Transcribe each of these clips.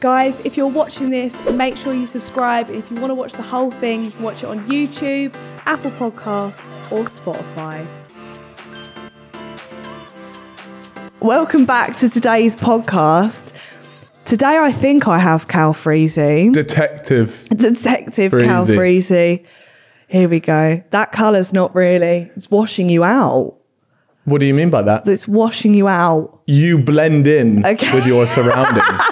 Guys, if you're watching this, make sure you subscribe. And if you want to watch the whole thing, you can watch it on YouTube, Apple Podcasts, or Spotify. Welcome back to today's podcast. Today, I think I have Calfreezy, Detective. Detective Calfreezy. Freezy. Here we go. That colour's not really, it's washing you out. What do you mean by that? It's washing you out. You blend in Okay. with your surroundings.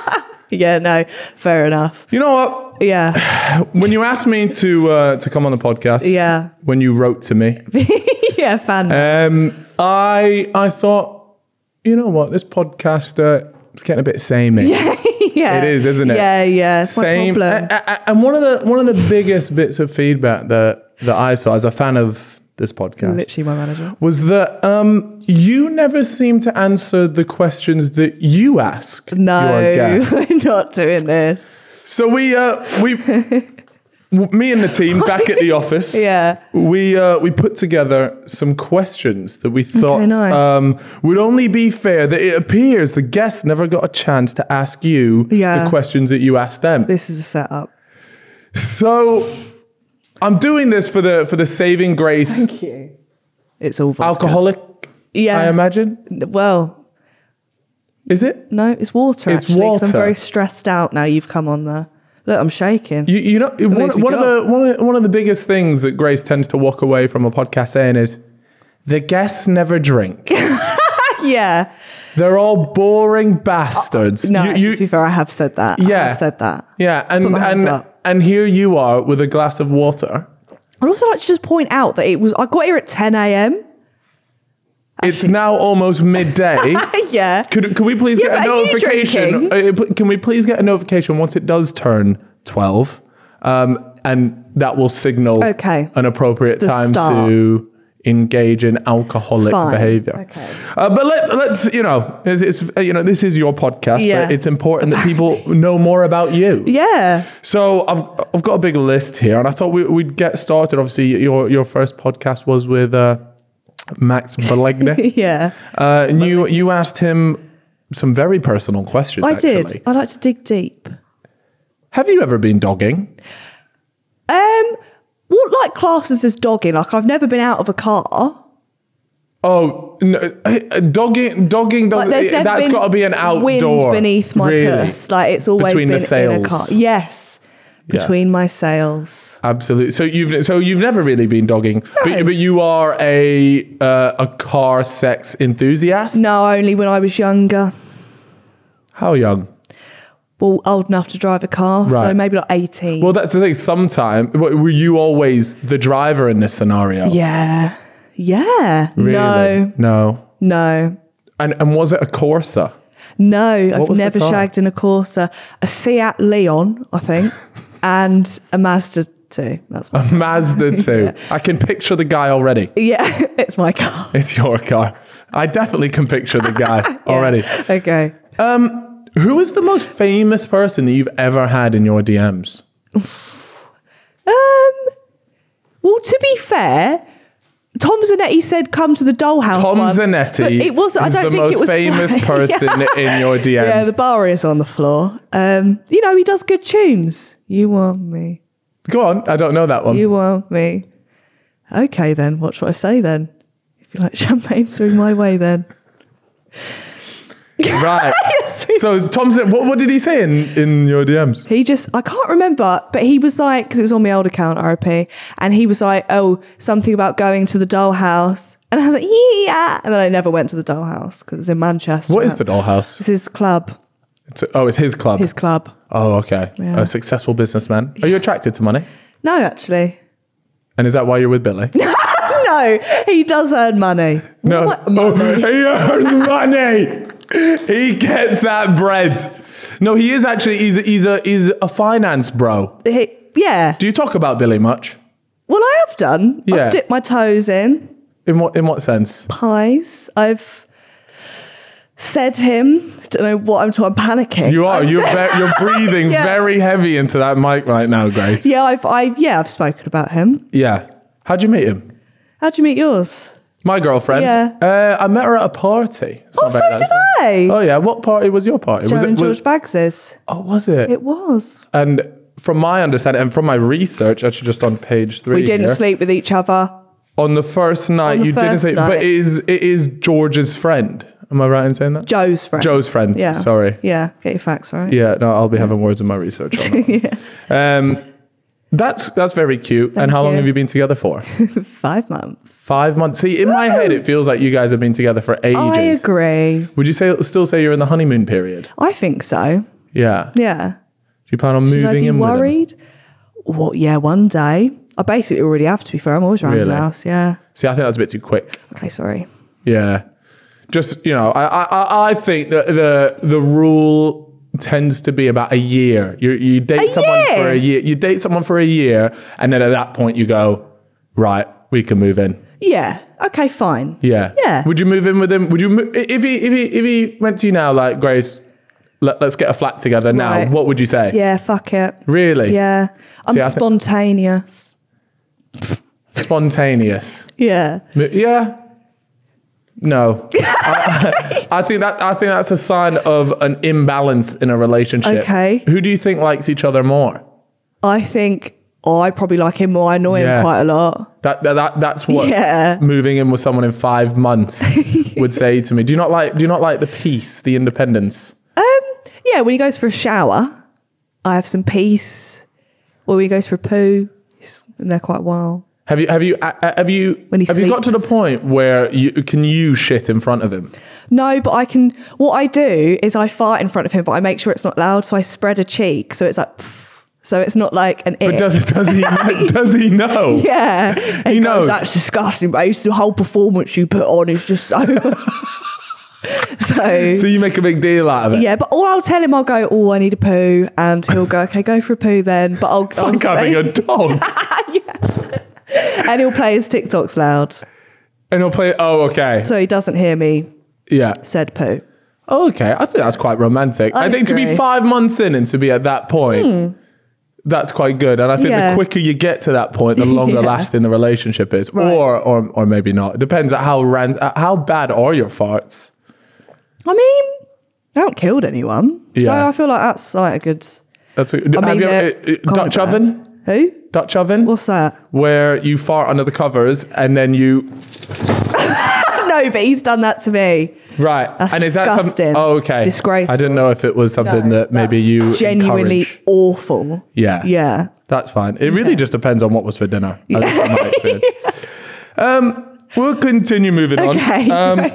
Yeah, no, fair enough. you know what? Yeah, When you asked me to uh, to come on the podcast, Yeah. when you wrote to me, yeah, fan. um, I I thought, you know what, this podcast uh, it's getting a bit samey. yeah, It is, isn't it? Yeah, yeah. It's Same. problem. And one of the one of the biggest bits of feedback that that I saw as a fan of this podcast Literally my manager. was that um, you never seem to answer the questions that you ask No, your guests. we're not doing this. So we uh, we me and the team back at the office. Yeah. We uh, we put together some questions that we thought nice. um, would only be fair. That it appears the guests never got a chance to ask you Yeah. the questions that you asked them. This is a setup. So I'm doing this for the for the saving grace Thank you. It's all vodka. alcoholic. Yeah. I imagine. Well, Is it? no, it's water. It's actually, 'cause I'm very stressed out now. You've come on there. Look, I'm shaking. You, you know, lose one, one of the one of, one of the biggest things that Grace tends to walk away from a podcast saying is, the guests never drink. yeah. They're all boring bastards. No, You- actually, you- to be fair, I have said that. I Yeah. have said that. yeah, and my hands and up. And here you are with a glass of water. I'd also like to just point out that it was, I got here at 10 a.m. It's now almost midday. yeah. Could, could we please Yeah, get a but are you notification? Uh, Can we please get a notification once it does turn 12? Um, and that will signal Okay. an appropriate The time start. to engage in alcoholic Fine. behavior. Okay. Uh, but let, let's, you know, it's, it's, uh, you know, this is your podcast, Yeah. but it's important that people know more about you. Yeah. So I've I've got a big list here, and I thought we, we'd get started. Obviously, your your first podcast was with uh, Max Balegde. Yeah. Uh, and you you asked him some very personal questions. I actually. did. I like to dig deep. Have you ever been dogging? Um, what like classes as dogging? Like I've never been out of a car. Oh, no, uh, dogging dogging doesn't. there's that's got to be an outdoor. wind beneath my really. purse. Like it's always Between been the sails. in a car. Yes, Yeah. between my sails. Absolutely. So you've so you've never really been dogging, but, but you are a uh, a car sex enthusiast. No, only when I was younger. How young? Well, old enough to drive a car, so maybe like eighteen. Well, that's the thing. Sometime were you always the driver in this scenario? yeah, yeah. Really? No, no. no, And and was it a Corsa? no. I've never shagged in a Corsa. A Seat Leon, I think, and a Mazda two. That's my. Mazda 2. I can picture the guy already. Yeah, it's my car. It's your car. I definitely can picture the guy already. Okay. Um, Who is the most famous person that you've ever had in your DMs? Um. Well, to be fair, Tom Zanetti said, "Come to the dollhouse." Tom once, Zanetti It was. I don't the think most it was famous person in your DMs. Yeah, the bar is on the floor. Um, you know, he does good tunes. You want me? Go on. I don't know that one. You want me? Okay, then. What should I say then? If you like champagne, swing my way then. right. so Tom said, what, what did he say in, in your DMs? He just, I can't remember, but he was like, because it was on my old account, RIP, and he was like, oh, something about going to the dollhouse. And I was like, yeah. And then I never went to the dollhouse because it's in Manchester. What is the dollhouse? It's his club. It's, oh, it's his club. His club. oh, okay. Yeah. A successful businessman. Are you attracted to money? No, actually. And is that why you're with Billy? No, he does earn money. No. What Oh, he earns money. He gets that bread. No, he is actually. He's a, he's a he's a finance bro. He- yeah. Do you talk about Billy much? Well, I have done. Yeah. I've dipped my toes in In what in what sense? pies. I've said him. I Don't know what I'm talking. I'm panicking. You are. You're ve- you're breathing Yeah. very heavy into that mic right now, Grace. Yeah, I've. I yeah, I've spoken about him. Yeah. How'd you meet him? How'd you meet yours? My girlfriend. Yeah. Uh, I met her at a party. It's Oh, so did. I. Oh yeah. What party was your party? Joe was and it? George Was, Bags's. oh, was it? It was. And from my understanding and from my research, actually, just on page three, We didn't here, sleep with each other. on the first night. the you didn't first say, but night. it is it is George's friend. Am I right in saying that? Joe's friend. Joe's friend. Yeah. Sorry. Yeah. Get your facts right. Yeah, no, I'll be having words in my research on that. Um, that's that's very cute. and how long have you been together for? Five months. Five months. See, in my head, it feels like you guys have been together for ages. I agree. Would you say still say you're in the honeymoon period? I think so. Yeah. Yeah. Do you plan on Should I moving be in worried? What? Yeah, one day. I basically already have to be fair. I'm always around his house. Yeah. See, I think that's a bit too quick. Okay, sorry. Yeah. Just you know, I I, I think that the the rule tends to be about a year. You you date A someone year? for a year. You date someone for a year, and then at that point you go, right, we can move in. Yeah. Okay, fine. Yeah. Yeah. Would you move in with him? Would you mo- if he if he if he went to you now like Grace? Let, let's get a flat together now. Right. What would you say? Yeah, fuck it. Really? Yeah. I'm See, spontaneous. Spontaneous. Yeah. Yeah. No. I, I think that I think that's a sign of an imbalance in a relationship. Okay. Who do you think likes each other more? I think oh, I probably like him more. I annoy Yeah. him quite a lot. That, that, that that's what Yeah. moving in with someone in five months would say to me. Do you not like do you not like the peace, the independence? Um, yeah, when he goes for a shower, I have some peace. Or when he goes for a poo, he's been there quite a while. Have you have you have you have you got to the point where you can you shit in front of him? No, but I can. What I do is I fart in front of him, but I make sure it's not loud. So I spread a cheek, so it's like, so it's not like an. But ick. does does he does he know? yeah, He he knows. that's disgusting. But the whole performance you put on is just so. so. So you make a big deal out of it. yeah, but all I'll tell him, I'll go, oh, I need a poo, and he'll go, okay, go for a poo then. But I'll, It's I'll like having a dog. and he'll play his TikToks loud, and he'll play. Oh, okay. so he doesn't hear me Yeah. said poo. Oh, okay. I think that's quite romantic. I, I think to be five months in and to be at that point, that's quite good. And I think the quicker you get to that point, the longer Yeah. lasting the relationship is, Right. or or or maybe not. It depends on how ran- uh, how bad are your farts. I mean, I haven't killed anyone, so Yeah. I feel like that's like a good. That's a, I have mean, you ever, uh, of Dutch bad. oven? Who? Dutch oven, What's that? where you fart under the covers and then you no, but he's done that to me. right. That's and is that disgusting. some? Oh, okay. Disgraceful. I didn't know if it was something No, that maybe you genuinely encourage. awful. Yeah. Yeah. That's fine. It really just depends on what was for dinner. I think from my experience. Um, we'll continue moving Okay. on. Um,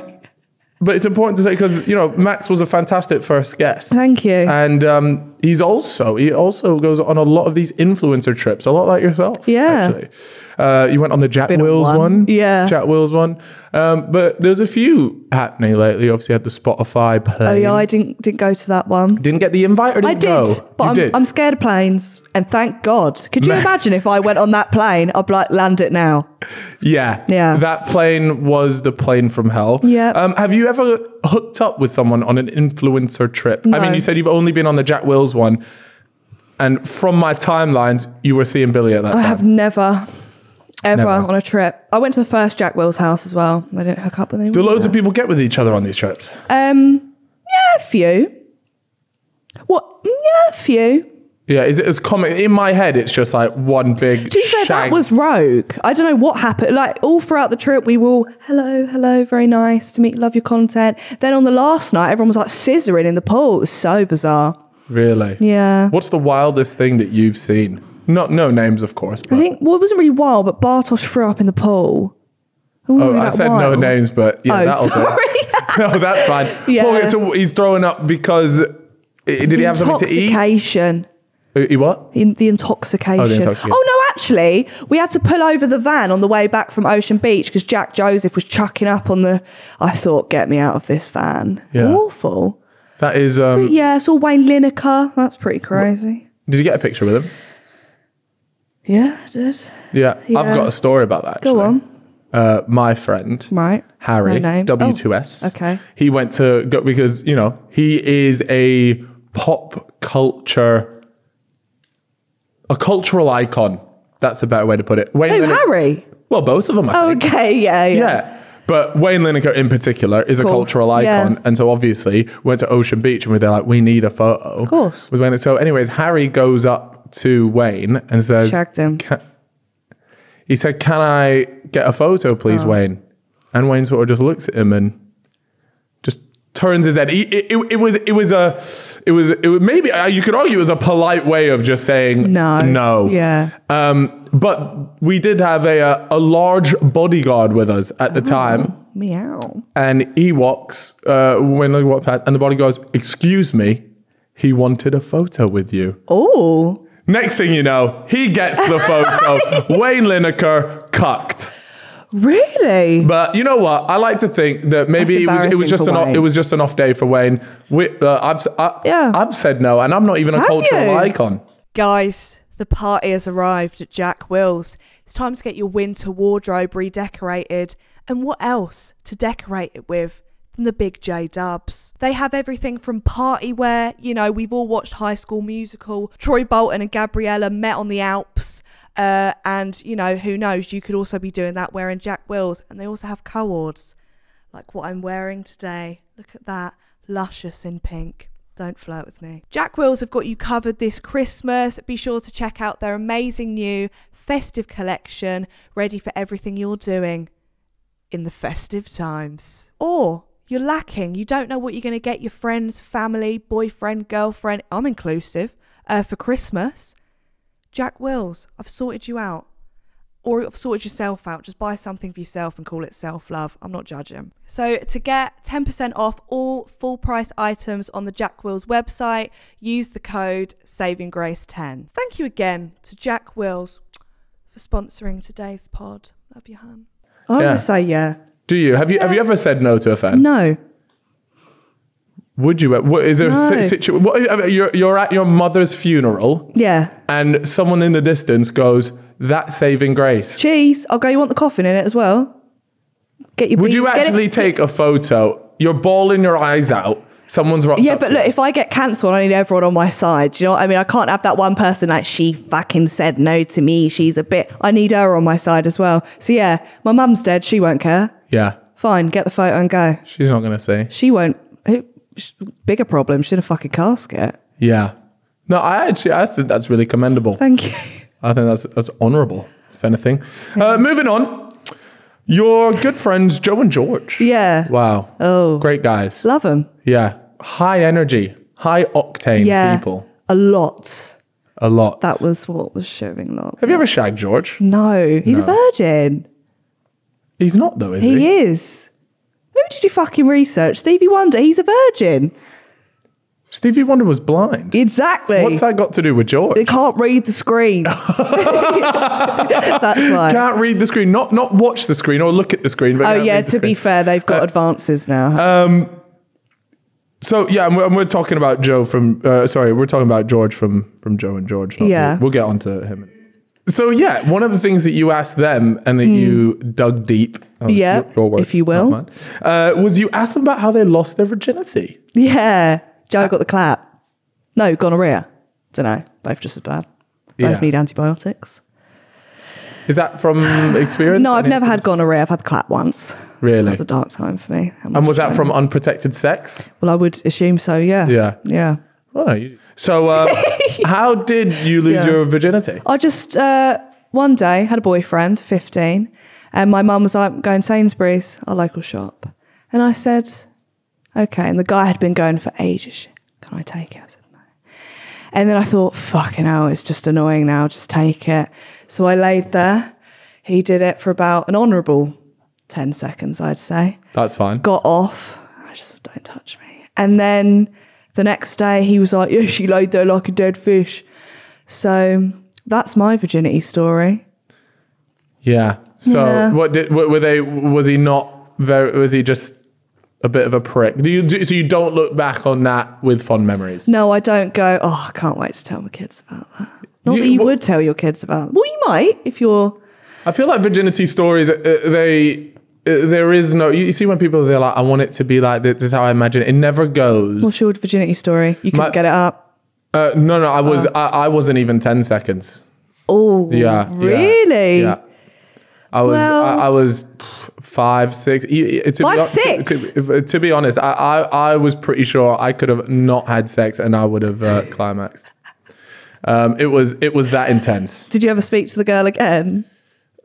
but it's important to say because you know Max was a fantastic first guest. Thank you. And um, he's also he also goes on a lot of these influencer trips, a lot like yourself. Yeah. Actually, uh, you went on the Jack Been Wills one. one. Yeah. Jack Wills one. Um, but there's a few happening lately. Obviously, had the Spotify oh yeah, I didn't didn't go to that one. didn't get the invite or didn't I did, go. but I'm, did. I'm scared of planes, and thank God. Could you Man. imagine if I went on that plane? I'd like, land it now. Yeah. Yeah. That plane was the plane from hell. Yeah. Um, have you ever hooked up with someone on an influencer trip? I mean, you said you've only been on the Jack Wills one. And from my timelines, you were seeing Billy at that I time. have never, ever Never. on a trip. I went to the first Jack Will's house as well. I didn't hook up with anyone. Do loads of people get with each other on these trips? Um, yeah, a few. What? Mm, Yeah, a few. Yeah. Is it as common? In my head, it's just like one big. To be fair, that was rogue. I don't know what happened. Like all throughout the trip, we were all, hello, hello, very nice to meet, love your content. Then on the last night, everyone was like scissoring in the pool. It was so bizarre. Really? Yeah. What's the wildest thing that you've seen? Not no names, of course. I think well, it wasn't really wild, but Bartosz threw up in the pool. Wasn't oh, I said no names, but yeah, Oh, that'll do. sorry. no, that's fine. Yeah. Well, so he's throwing up because did he have something to eat? Intoxication. He what? In the intoxication. Oh, the intoxication. Oh, no, actually, we had to pull over the van on the way back from Ocean Beach because Jack Joseph was chucking up on the. I thought, get me out of this van. Yeah. Awful. That is. Um, Yeah, it's all Wayne Lineker. That's pretty crazy. Did you get a picture with him? Yeah, I did. Yeah, I've got a story about that. Go actually. on. Uh, my friend Right. Harry No names. W2S. Oh, okay. He went to go because you know he is a pop culture, a cultural icon. That's a better way to put it. Wayne Who, Leonard- Harry? Well, both of them. I Oh, think. okay. Yeah, yeah. Yeah. But Wayne Lineker in particular is a cultural icon. yeah. And so obviously we went to Ocean Beach and we were like, we need a photo. Of course. With Wayne. So anyways, Harry goes up to Wayne and says, Shagged him. He said, can I get a photo, please, Oh. Wayne? And Wayne sort of just looks at him and turns his head. He, it, it, it was, it was a, it was, it was maybe uh, you could argue it was a polite way of just saying No. no. Yeah. Um, but we did have a, a a large bodyguard with us at the time, Meow. and he walks uh, when he walked past, and the bodyguard goes, "Excuse me, he wanted a photo with you." Oh. Next thing you know, he gets the photo. Wayne Lineker cucked. Really? But you know what? I like to think that maybe it was, it was just an off, it was just an off day for Wayne. We, uh, I've s- I, Yeah. I've said no, and I'm not even a Have cultural you? icon. Guys, the party has arrived at Jack Will's. It's time to get your winter wardrobe redecorated. And what else to decorate it with than the big J dubs? They have everything from party wear. You know, we've all watched High School Musical. Troy Bolton and Gabriella met on the Alps. Uh, and, you know, who knows? You could also be doing that wearing Jack Wills. And they also have co-ords like what I'm wearing today. Look at that. Luscious in pink. Don't flirt with me. Jack Wills have got you covered this Christmas. Be sure to check out their amazing new festive collection, ready for everything you're doing in the festive times. Or you're lacking, you don't know what you're going to get your friends, family, boyfriend, girlfriend, I'm inclusive, uh, for Christmas. Jack Wills, I've sorted you out or I've sorted yourself out. Just buy something for yourself and call it self love. I'm not judging. So, to get 10% off all full price items on the Jack Wills website, use the code SavingGrace10. Thank you again to Jack Wills for sponsoring today's pod. Love you, hun. I Yeah. would say yeah. Do you have you have you ever said no to a fan? No. Would you? What is there No. a situation? Mean, uh, you're you're at your mother's funeral, Yeah. and someone in the distance goes, "That's saving grace." Cheese. I'll go. You want the coffin in it as well? Get your. Would you actually take a photo? You're bawling your eyes out. Someone's rocked Yeah, but look, if I get cancelled, I need everyone on my side. Do you know what I mean? I can't have that one person like she fucking said no to me. She's a bit. I need her on my side as well. So yeah, my mum's dead. She won't care. yeah, Fine, get the photo and go. she's not gonna say. She won't. who- Bigger problem. She had a fucking casket. Yeah, no, I actually I think that's really commendable. Thank you. I think that's that's honourable, if anything. Uh, moving on, your good friends Joe and George. Yeah. Wow. Oh. Great guys. Love them. Yeah. High energy, high octane Yeah. people. A lot. A lot. That was what was showing a lot. Have you ever shagged George? No, he's a virgin. He's not though, is he? He is. Maybe did you fucking research? Stevie Wonder, he's a virgin. Stevie Wonder was blind. Exactly. What's that got to do with George? They can't read the screen. That's why. Can't read the screen, not not watch the screen or look at the screen. Oh yeah, to be fair, they've got Uh, advances now. Um. So yeah, and we're, and we're talking about Joe from. Uh, sorry, we're talking about George from from Joe and George. Yeah. you. we'll get onto him. So yeah, one of the things that you asked them and that you dug deep. Oh. Yeah, your- your words, if you will. uh, was you asked them about how they lost their virginity. yeah, Joe got the clap. No, gonorrhea. Don't know. Both just as bad. Both Yeah. need antibiotics. Is that from experience? No, I've never had gonorrhea. I've had clap once. Really? That's a dark time for me. And was that from unprotected sex? Well, I would assume so. Yeah. Yeah. Yeah. You- so, uh, how did you lose Yeah. your virginity? I just uh, one day had a boyfriend, fifteen, and my mum was like, "Going Sainsbury's, our local shop," and I said, "Okay." And the guy had been going for ages. Can I take it? I said no. And then I thought, "Fucking hell, it's just annoying now. Just take it." So I laid there. He did it for about an honourable ten seconds, I'd say That's fine. got off. I just don't touch me. And then the next day he was like, Yeah, she laid there like a dead fish. So that's my virginity story. Yeah. So, Yeah. what did were they? Was he not very? Was he just a bit of a prick? Do you? Do, so you don't look back on that with fond memories? No, I don't go, Oh, I can't wait to tell my kids about that. Not You- that you would tell your kids about. Well, you might if you're. I feel like virginity stories. Uh, they. Uh, there is no. You see when people they're like, I want it to be like this. This is how I imagine it. It never goes. What's your virginity story? You couldn't My- get it up. Uh, no, no. I was. I, I wasn't even ten seconds. Oh, Yeah. yeah, really? Yeah. I was. Well- I, I was five, six. To Five, be, six? To, to, to be honest, I, I I was pretty sure I could have not had sex and I would have uh, climaxed. Um, it was it was that intense. Did you ever speak to the girl again?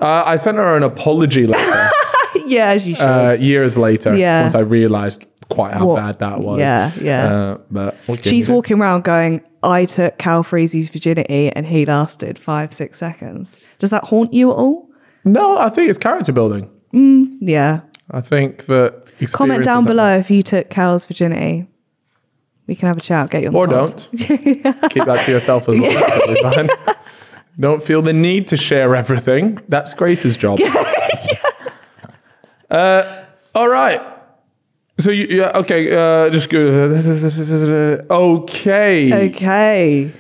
Uh, I sent her an apology letter yeah, as you should. uh, years later. Yeah. Once I realised quite how What- bad that was. yeah, yeah. Uh, but She's walking around going, I took Calfreezy's virginity and he lasted five, six seconds. Does that haunt you at all? No, I think it's character building. Yeah. I think that Comment down below if you took Cal's virginity. We can have a chat, get you on or don't. Keep that to yourself as well. That's totally fine. Don't feel the need to share everything. That's Grace's job. uh, all right. So you, yeah, okay. Uh, just go. Okay. Okay.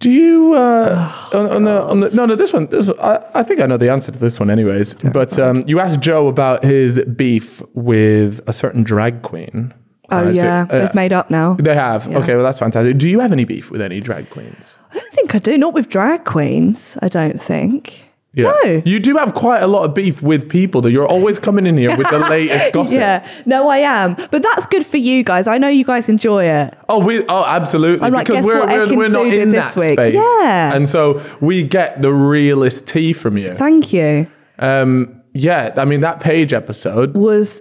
Do you uh, on, on the on the no no this one this I, I think I know the answer to this one anyways. But um, you asked Joe about his beef with a certain drag queen. Oh, Uh, so, yeah. uh, They've made up now. They have. Yeah. Okay, well that's fantastic. Do you have any beef with any drag queens? I don't think I do. Not with drag queens, I don't think. No. You do have quite a lot of beef with people that you're always coming in here with the latest gossip. Yeah, no, I am. But that's good for you guys. I know you guys enjoy it. Oh, we oh absolutely I'm like, because guess we're what we're, we're not in this that week? space. Yeah. And so we get the realest tea from you. Thank you. Um yeah, I mean that page episode Was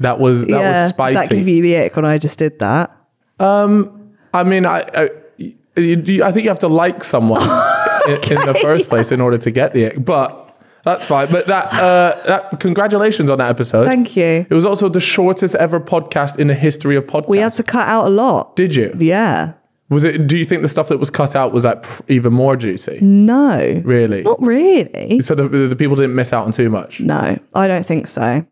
that was that yeah, was did that spicy. give you the ick when I just did that? Um I mean I, I you- you- I think you have to like someone in, in the first place in order to get the but that's fine. But that uh that congratulations on that episode. Thank you. It was also the shortest ever podcast in the history of podcasts. We had to cut out a lot. Did you? Yeah. Was it? Do you think the stuff that was cut out was like pr- even more juicy? No. Really? Not really. So the, the people didn't miss out on too much. No, I don't think so.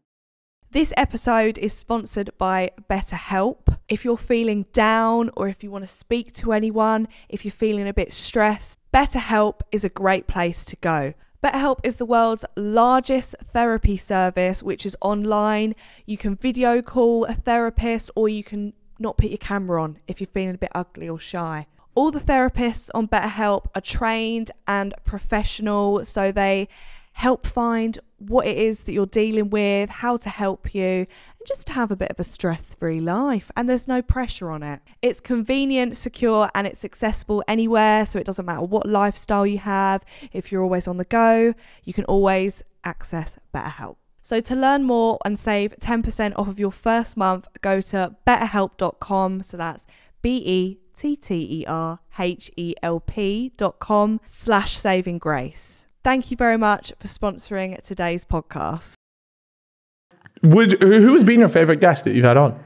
This episode is sponsored by BetterHelp. If you're feeling down or if you want to speak to anyone, if you're feeling a bit stressed, BetterHelp is a great place to go. BetterHelp is the world's largest therapy service, which is online. You can video call a therapist or you can not put your camera on if you're feeling a bit ugly or shy. All the therapists on BetterHelp are trained and professional, so they help find what it is that you're dealing with, how to help you, and just have a bit of a stress free life. And there's no pressure on it. It's convenient, secure, and it's accessible anywhere. So it doesn't matter what lifestyle you have. If you're always on the go, you can always access BetterHelp. So to learn more and save 10% off of your first month, go to betterhelp.com. So that's B E T T E R H E L P.com slash saving grace. Thank you very much for sponsoring today's podcast. Would who has been your favorite guest that you've had on?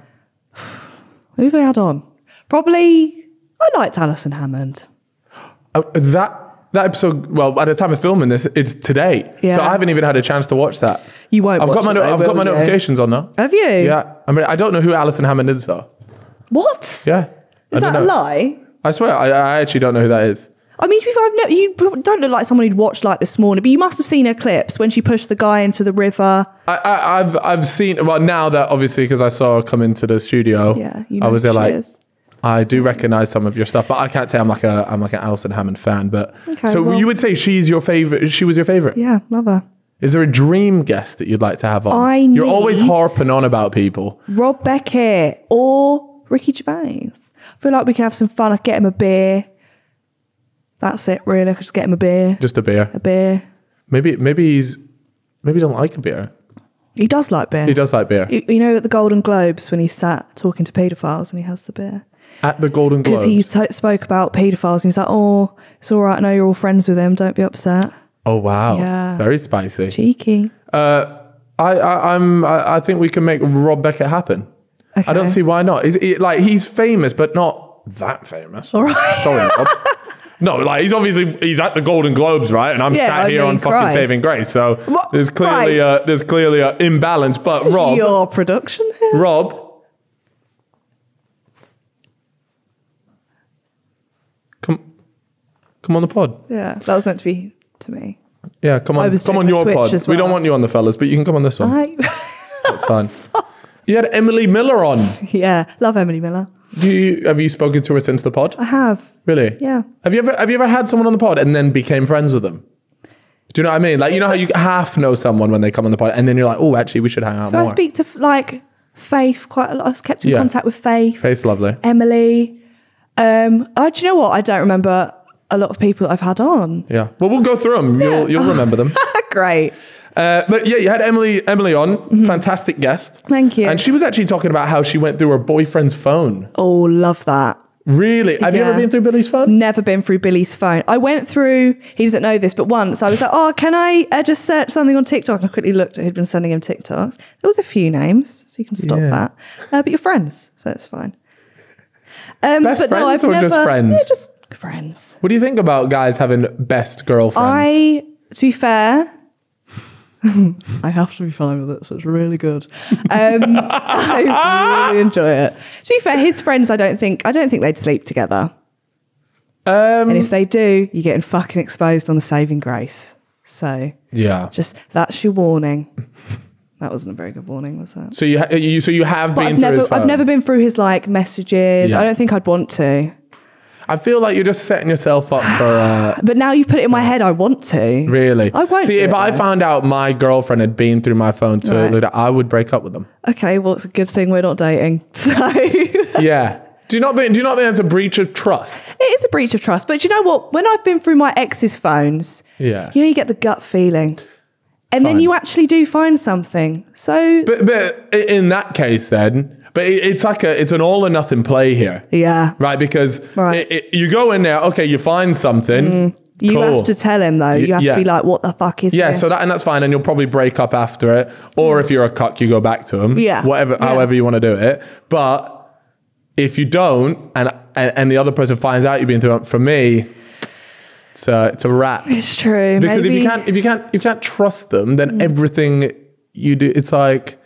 Who have I had on? Probably, I liked Alison Hammond. Oh, that that episode. Well, at the time of filming this, it's today, Yeah. so I haven't even had a chance to watch that. You won't I've got my no- though, I've got my you? notifications on now. Have you? Yeah, I mean I don't know who Alison Hammond is though. What? Yeah, Is that a lie? I swear I, I actually don't know who that is. I mean, to be fair, I've no, you don't look like someone who'd watched like this morning, but you must have seen her clips when she pushed the guy into the river. I, I, I've I've seen well now that obviously because I saw her come into the studio. Yeah, you know I was there like is. I do recognize some of your stuff, but I can't say I'm like a I'm like an Alison Hammond fan. But Okay, so well- you would say she's your favorite? She was your favorite? Yeah, love her. Is there a dream guest that you'd like to have on? I You're always harping on about people. Rob Beckett or Ricky Gervais. I feel like we can have some fun. I get him a beer. That's it, really. I could just get him a beer. Just a beer. A beer. Maybe maybe he's maybe he don't like a beer. He does like beer. He does like beer. You, you know at the Golden Globes when he sat talking to paedophiles and he has the beer? At the Golden Globes. Because he spoke about paedophiles and he's like, oh, it's all right. I know you're all friends with him. Don't be upset. oh wow. Yeah. Very spicy. Cheeky. Uh, I, I I'm I, I think we can make Rob Beckett happen. I don't see why not. He, like he's famous, but not that famous. All right. Sorry, Rob. No, like he's obviously he's at the Golden Globes, right? And I'm Yeah, sat I here mean, on fucking Christ. Saving Grace, so What? there's clearly Right. a there's clearly a imbalance. But Rob, Your production here? Rob, come come on the pod. Yeah, that was meant to be to me. Yeah, come I on, come on your pod. as We don't want you on the fellas, but you can come on this one. I, That's fine. You had Emily Miller on. yeah, love Emily Miller. Do you, have you spoken to her since the pod? I have. Really? Yeah. Have you ever have you ever had someone on the pod and then became friends with them? Do you know what I mean? Like you know how you half know someone when they come on the pod, and then you're like, oh, actually, we should hang out I more. speak to like Faith quite a lot. I was kept in Yeah. contact with Faith, Face lovely. Emily. Um, oh, do you know what? I don't remember a lot of people I've had on. Yeah. Well, we'll go through them. You'll you'll remember them. Great. Uh, but yeah, you had Emily Emily on, fantastic guest. Mm-hmm. Thank you. And she was actually talking about how she went through her boyfriend's phone. Oh, love that. Really? Have you ever been through Billy's phone? Never been through Billy's phone. I went through, he doesn't know this, but once I was like, oh, can I uh, just search something on TikTok? And I quickly looked at who'd been sending him TikToks. There was a few names, so you can stop Yeah. that. Uh, but you're friends, so it's fine. Um, Best but no, friends I've or just friends? Yeah, just friends. What do you think about guys having best girlfriends? I, to be fair, I have to be fine with it, so it's really good. Um, I really enjoy it. To be fair, his friends, I don't think, I don't think they'd sleep together. um, And if they do, you're getting fucking exposed on the saving grace. So yeah. just that's your warning. That wasn't a very good warning, was that? So you, ha- you so you have But been I've through never, his phone. I've never been through his like messages. Yeah. I don't think I'd want to. I feel like you're just setting yourself up for uh, But now you put it in my head, I want to. really. I won't See, if it, I though. found out my girlfriend had been through my phone to Right. I would break up with them. Okay, well, it's a good thing we're not dating. So yeah. Do you not think? Do you not think that's a breach of trust? it is a breach of trust. But you know what? When I've been through my ex's phones, Yeah. you know, you get the gut feeling. And then Fine. you actually do find something. So, But, but i- in that case, then, but it, it's like a, it's an all or nothing play here, yeah. right? Because Right. Mm. It, it- you go in there, okay, you find something. You cool. have to tell him, though. You have yeah. to be like, what the fuck is Yeah, this? so that and that's fine, and you'll probably break up after it, or if you're a cuck, you go back to him. Yeah. whatever, Yeah. however you want to do it. But if you don't, and and, and the other person finds out you've been through it, for me, it's a it's a wrap. It's true. Because Maybe, if you can't if you can't if you can't trust them, then Mm. everything you do, it's like,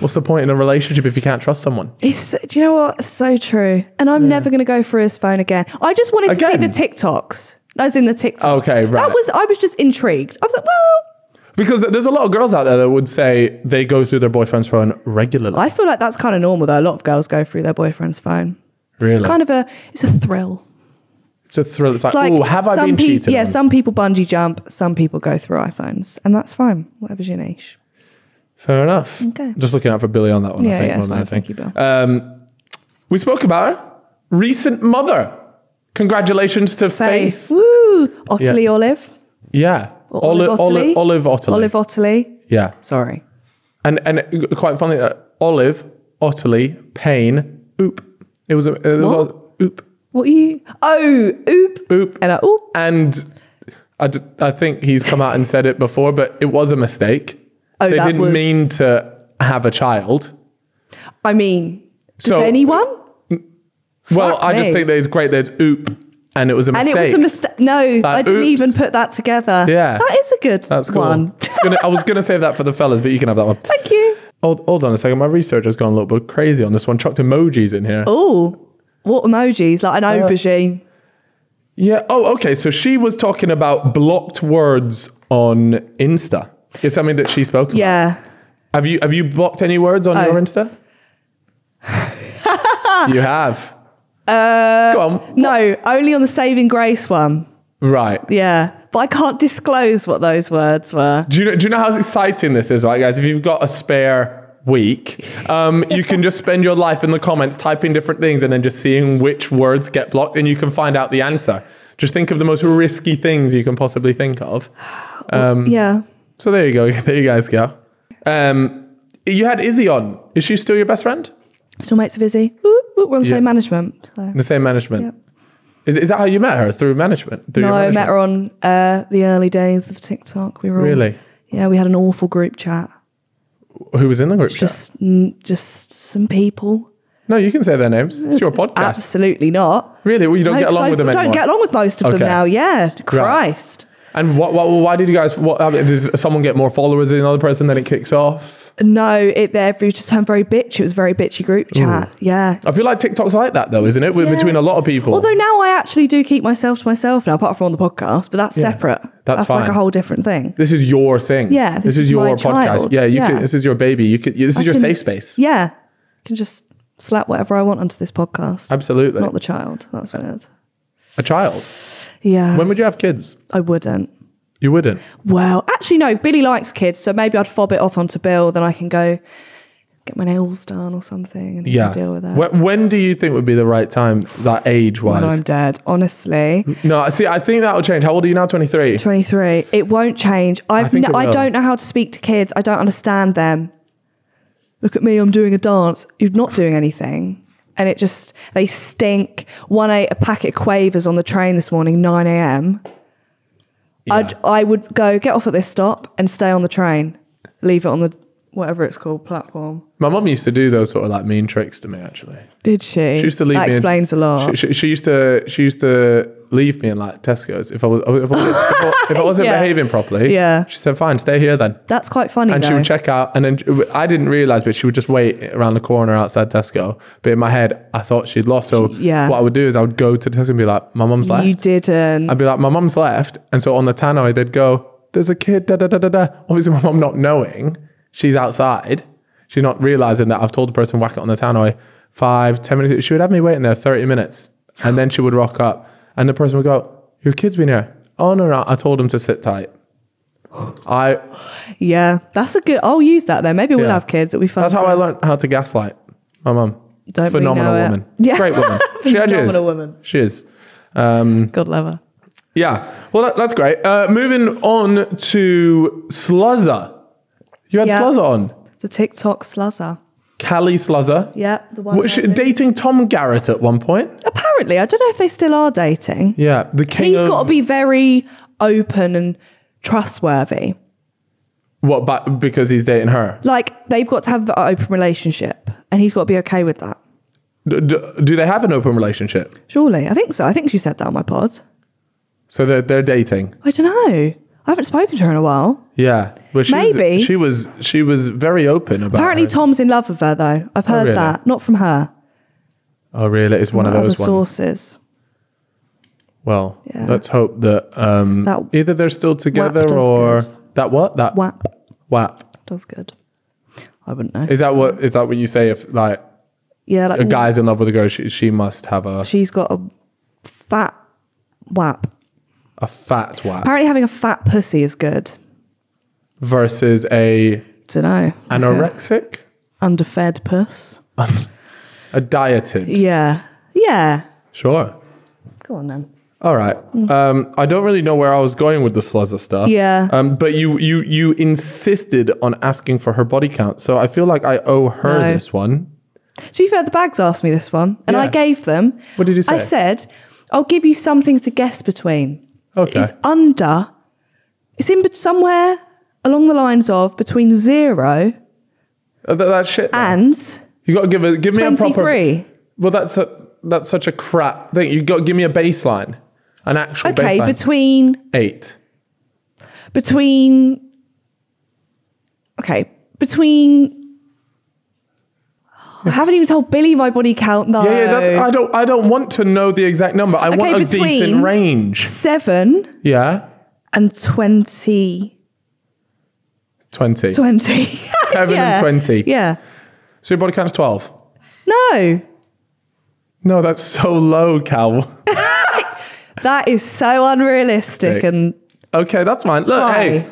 what's the point in a relationship if you can't trust someone? It's, do you know what? It's so true. And I'm never going to go through his phone again. I just wanted to see the TikToks. As in the TikTok. Okay, right. That was, I was just intrigued. I was like, well, Because there's a lot of girls out there that would say they go through their boyfriend's phone regularly. I feel like that's kind of normal though. A lot of girls go through their boyfriend's phone. really, It's kind of a, it's a thrill. it's a thrill. It's like, It's like oh, have I been peop- cheated? Yeah, on? some people bungee jump, some people go through iPhones, and that's fine. Whatever's your niche. Fair enough. Okay. Just looking out for Billy on that one. Yeah, I think yeah, more it's than fine. anything. Thank you, Bill. Um, we spoke about her recent mother. Congratulations to Faith. Faith. Woo! Ottilie Yeah. Olive. Yeah, Or Olive Olive Olive? Olive. Olive Ottilie. Yeah, Sorry. and and quite funny. Uh, Olive Ottilie Payne. Oop. It was a it was What? a, oop What are you? Oh, oop. oop. And I, oop. And I, d- I think he's come out and said it before, but it was a mistake. Oh, they didn't was- mean to have a child. I mean, does So- anyone? well, Fuck I just think that it's great. There's oop, and it was a And mistake. it was a mistake. No, I didn't oops. even put that together. Yeah. That is a good That's cool. one. I was gonna- I was going to save that for the fellas, but you can have that one. Thank you. Hold, hold on a second. My research has gone a little bit crazy on this one. Chucked emojis in here. Oh, what emojis? Like an Uh, aubergine. Yeah. Oh, okay. So she was talking about blocked words on Insta. It's something that she spoke about. Yeah. Have you have you blocked any words on Oh. your Insta? you have. Uh, Go on. No, only on the saving grace one. Right. Yeah. But I can't disclose what those words were. Do you know, do you know how exciting this is, right, guys? If you've got a spare week, um, you can just spend your life in the comments typing different things and then just seeing which words get blocked, and you can find out the answer. Just think of the most risky things you can possibly think of. Um, Yeah. So there you go. There you guys go. Um, you had Izzy on. Is she still your best friend? Still mates with Izzy. Ooh, ooh, we're on the Yeah. same management. So. The same management. Yep. Is, is that how you met her? Through management? Through No, your I management? met her on uh, the early days of TikTok. We were all- Really? yeah, we had an awful group chat. Who was in the group chat? Just, mm, just some people. No, you can say their names. It's your podcast. Absolutely not. Really? Well, you don't No, get 'cause along I with them don't anymore. get along with most of Okay. them now. Yeah, Christ. And what, what, why did you guys? What, I mean, does someone get more followers than another person, then it kicks off? No, it there just turned very bitchy. It was a very bitchy group chat. Yeah. I feel like TikTok's like that though, isn't it? With, Yeah. Between a lot of people. Although now I actually do keep myself to myself now, apart from on the podcast, but that's Yeah, separate. that's like fine. a whole different thing. this is your thing. Yeah, This, this is, is your podcast. child. Yeah, you Yeah. Can, this is your baby. You could. This is I your can- safe space. Yeah. I can just slap whatever I want onto this podcast. Absolutely. Not the child. That's weird. a child. Yeah. When would you have kids? I wouldn't. You wouldn't. Well, actually, no. Billy likes kids, so maybe I'd fob it off onto Bill. Then I can go get my nails done or something, and Yeah. deal with that. When, when do you think would be the right time, that age wise? when? I'm dead, honestly. No, I see, I think that will change. How old are you now? 23? 23. It won't change. I've think no, I don't know how to speak to kids. I don't understand them. Look at me, I'm doing a dance. You're not doing anything. And it just, they stink. One ate a packet of quavers on the train this morning, 9 a.m. I'd, I would go get off at this stop and stay on the train. Leave it on the, whatever it's called, platform. My mum used to do those sort of like mean tricks to me, actually. Did she? She used to leave that me. in- explains a lot. She, she, she used to. She used to leave me in like Tesco's if I was if I, wasn't- if I, if I wasn't Yeah. behaving properly. Yeah. She said, "Fine, stay here then." That's quite funny. And she would check out, and then I didn't realize, but she would just wait around the corner outside Tesco. But in my head, I thought she'd lost. So Yeah. what I would do is I would go to Tesco and be like, "My mum's left." You didn't. I'd be like, "My mum's left," and so on the tannoy, they'd go, "There's a kid." Da da da da da. Obviously, my mum not knowing she's outside, she's not realizing that I've told the person whack it on the tannoy. Five, ten minutes. She would have me waiting there thirty minutes, and then she would rock up, and the person would go, "Your kid's been here." Oh no, no! I told him to sit tight. I. yeah, that's a good. I'll use that then. Maybe we'll Yeah. have kids. It'll be fun. That's how I learned how to gaslight my mum. Don't we Phenomenal know it? woman. Yeah. Great woman. she actually is. Phenomenal woman. She is. Um, God love her. Yeah. Well, that, that's great. Uh, moving on to Sluzzer. You had Yeah. Sluzzer on. The TikTok sluzzer. Callie Sluzzer. Yeah, the one. Was she dating Tom Garrett at one point? Apparently, I don't know if they still are dating. Yeah. The king He's of got to be very open and trustworthy. what? But because he's dating her. Like they've got to have an open relationship, and he's got to be okay with that. D- d- do they have an open relationship? Surely, I think so. I think she said that on my pod. So they're they're dating. I don't know. I haven't spoken to her in a while. Yeah. But she Maybe. was, she was she was very open about. Apparently, her. Tom's in love with her though. I've heard really? that, not from her. Oh, really? It's one of Other those ones. sources. Well, Yeah. let's hope that um, That either they're still together does or good. that what that WAP WAP. does good. I wouldn't know. Is that what is that what you say if like yeah, like a guy's in love with a girl, she, she must have a she's got a fat WAP. A fat WAP Apparently, having a fat pussy is good. versus a Don't know. anorexic, Underfed puss. a dieted. Yeah. Yeah. Sure. Go on then. All right. Um, I don't really know where I was going with the sluzzer stuff. Yeah. Um, but you you you insisted on asking for her body count, so I feel like I owe her No. this one. To be fair, the bags asked me this one, and I gave them. What did you say? I said, I'll give you something to guess between. Okay. It's under, it's in bet- somewhere along the lines of between zero Uh, that, that shit. and you got to give a give me a proper. 23. Well, that's a, that's such a crap thing. You got to give me a baseline, an actual Okay, baseline. between, Eight. between, okay, between, I haven't even told Billy my body count though. Yeah, yeah. That's. I don't. I don't want to know the exact number. I want a decent range. Seven Yeah. and 20. Twenty. 20. Seven Yeah. and twenty. Yeah. So your body count's twelve. No. No, that's so low, Cal. That is so unrealistic Sick. and Okay, that's fine. Look, Why? hey,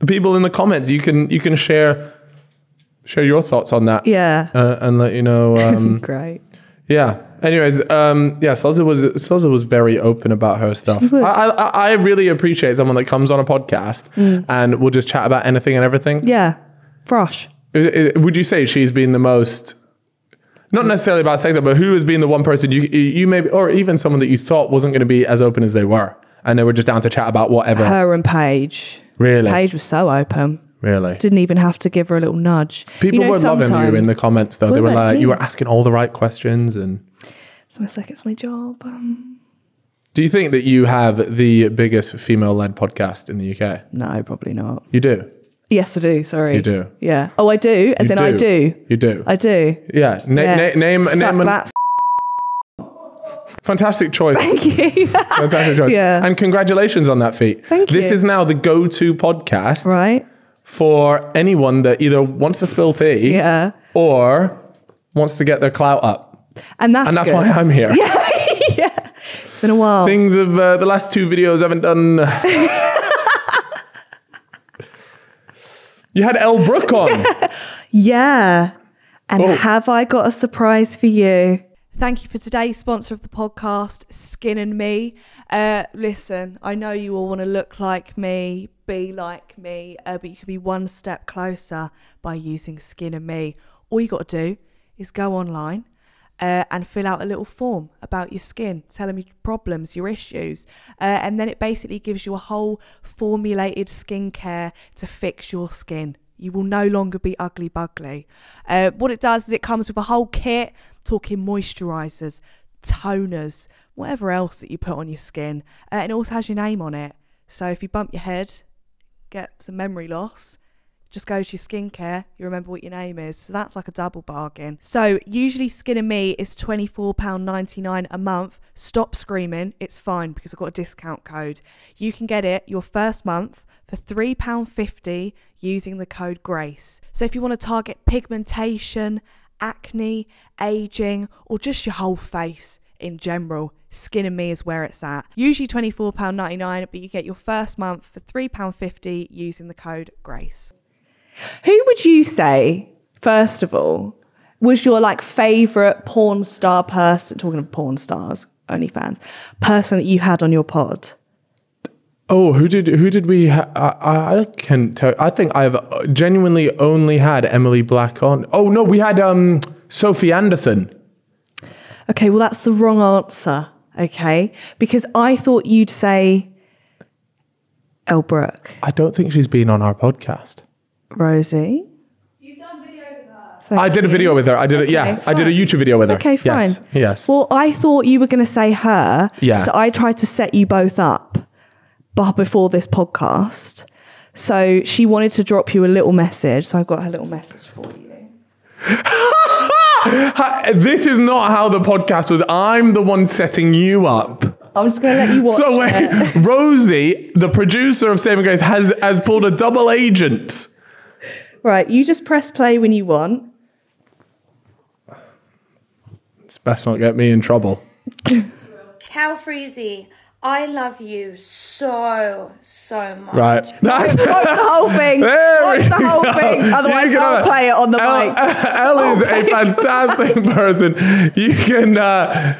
the people in the comments, you can you can share share your thoughts on that. yeah. Uh, and let you know. Um, Great. yeah. Anyways, um, yeah, Sluzzer was Sluzzer was very open about her stuff. I. I I really appreciate someone that comes on a podcast and will just chat about anything and everything. Yeah. Frosh. Would you say she's been the most, not necessarily about sex, but who has been the one person you you maybe, or even someone that you thought wasn't going to be as open as they were, and they were just down to chat about whatever. Her and Paige. Really? Paige was so open. Really. Didn't even have to give her a little nudge. People you know, were loving you in the comments, though. they Were like, you were asking all the right questions. And It's almost like it's my job. Um, do you think that you have the biggest female-led podcast in the UK? no, probably not. You do. Yes, I do. Sorry. You do. Yeah. Oh, I do. As You in, I do. You do. I do. yeah. Na- Yeah. na- name Suck name that. fantastic choice. Thank you. Fantastic choice. Yeah. And congratulations on that feat. Thank This you. is now the go-to podcast right. For anyone that either wants to spill tea Yeah. or wants to get their clout up. And that's And that's good. why I'm here. Yeah. yeah. It's been a while. Things of uh, the last two videos haven't done You had Elle Brooke on. Yeah. And Oh. have I got a surprise for you? Thank you for today's sponsor of the podcast, Skin and Me. Uh, listen, I know you all want to look like me, be like me, uh, but you can be one step closer by using Skin and Me. All you got to do is go online uh, and fill out a little form about your skin, tell them your problems, your issues, uh, and then it basically gives you a whole formulated skincare to fix your skin. You will no longer be ugly bugly. Uh, what it does is it comes with a whole kit, talking moisturizers, toners, whatever else that you put on your skin. Uh, and it also has your name on it. So if you bump your head, get some memory loss, just go to your skincare, you remember what your name is. So that's like a double bargain. So usually Skin and Me is £24.99 a month. Stop screaming, it's fine because I've got a discount code. You can get it your first month for £3.50 using the code GRACE. So if you want to target pigmentation, acne, aging, or just your whole face in general, Skin and Me is where it's at. Usually £24.99, but you get your first month for £3.50 using the code GRACE. Who would you say, first of all, was your like favorite porn star person? Talking of porn stars, OnlyFans, person that you had on your pod? Oh, who did who did we? Ha- I, I can't tell. I think I've genuinely only had Emily Black on. Oh no, we had um Sophie Anderson. Okay, well, that's the wrong answer. Okay, because I thought you'd say Elle Brooke, I don't think she's been on our podcast. Rosie. I did a video with her. I did it. Yeah, Okay, I did a. YouTube video with her. Okay, fine. Yes. yes. Well, I thought you were going to say her. Yeah. So I tried to set you both up but before this podcast. So she wanted to drop you a little message. So I've got her little message for you. Ha- this is not how the podcast was. I'm the one setting you up. I'm just going to let you watch So wait, it. Rosie, the producer of Saving Grace, has has pulled a double agent. Right, you just press play when you want. It's best not get me in trouble. Calfreezy, I love you so, so much. Right. That's Watch the whole thing. There Watch the whole go. thing. Otherwise, You can I'll play it on the Elle, mic. Elle is a fantastic person. You can uh,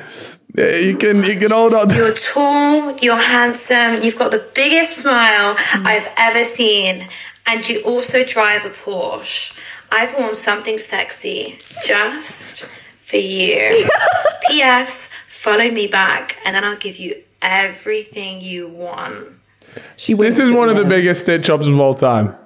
you can you can hold on. You're tall, you're handsome, you've got the biggest smile I've ever seen, and you also drive a Porsche. I've worn something sexy just for you. P.S. Follow me back, and then I'll give you everything you want. She This is one of the biggest stitch ups of all time.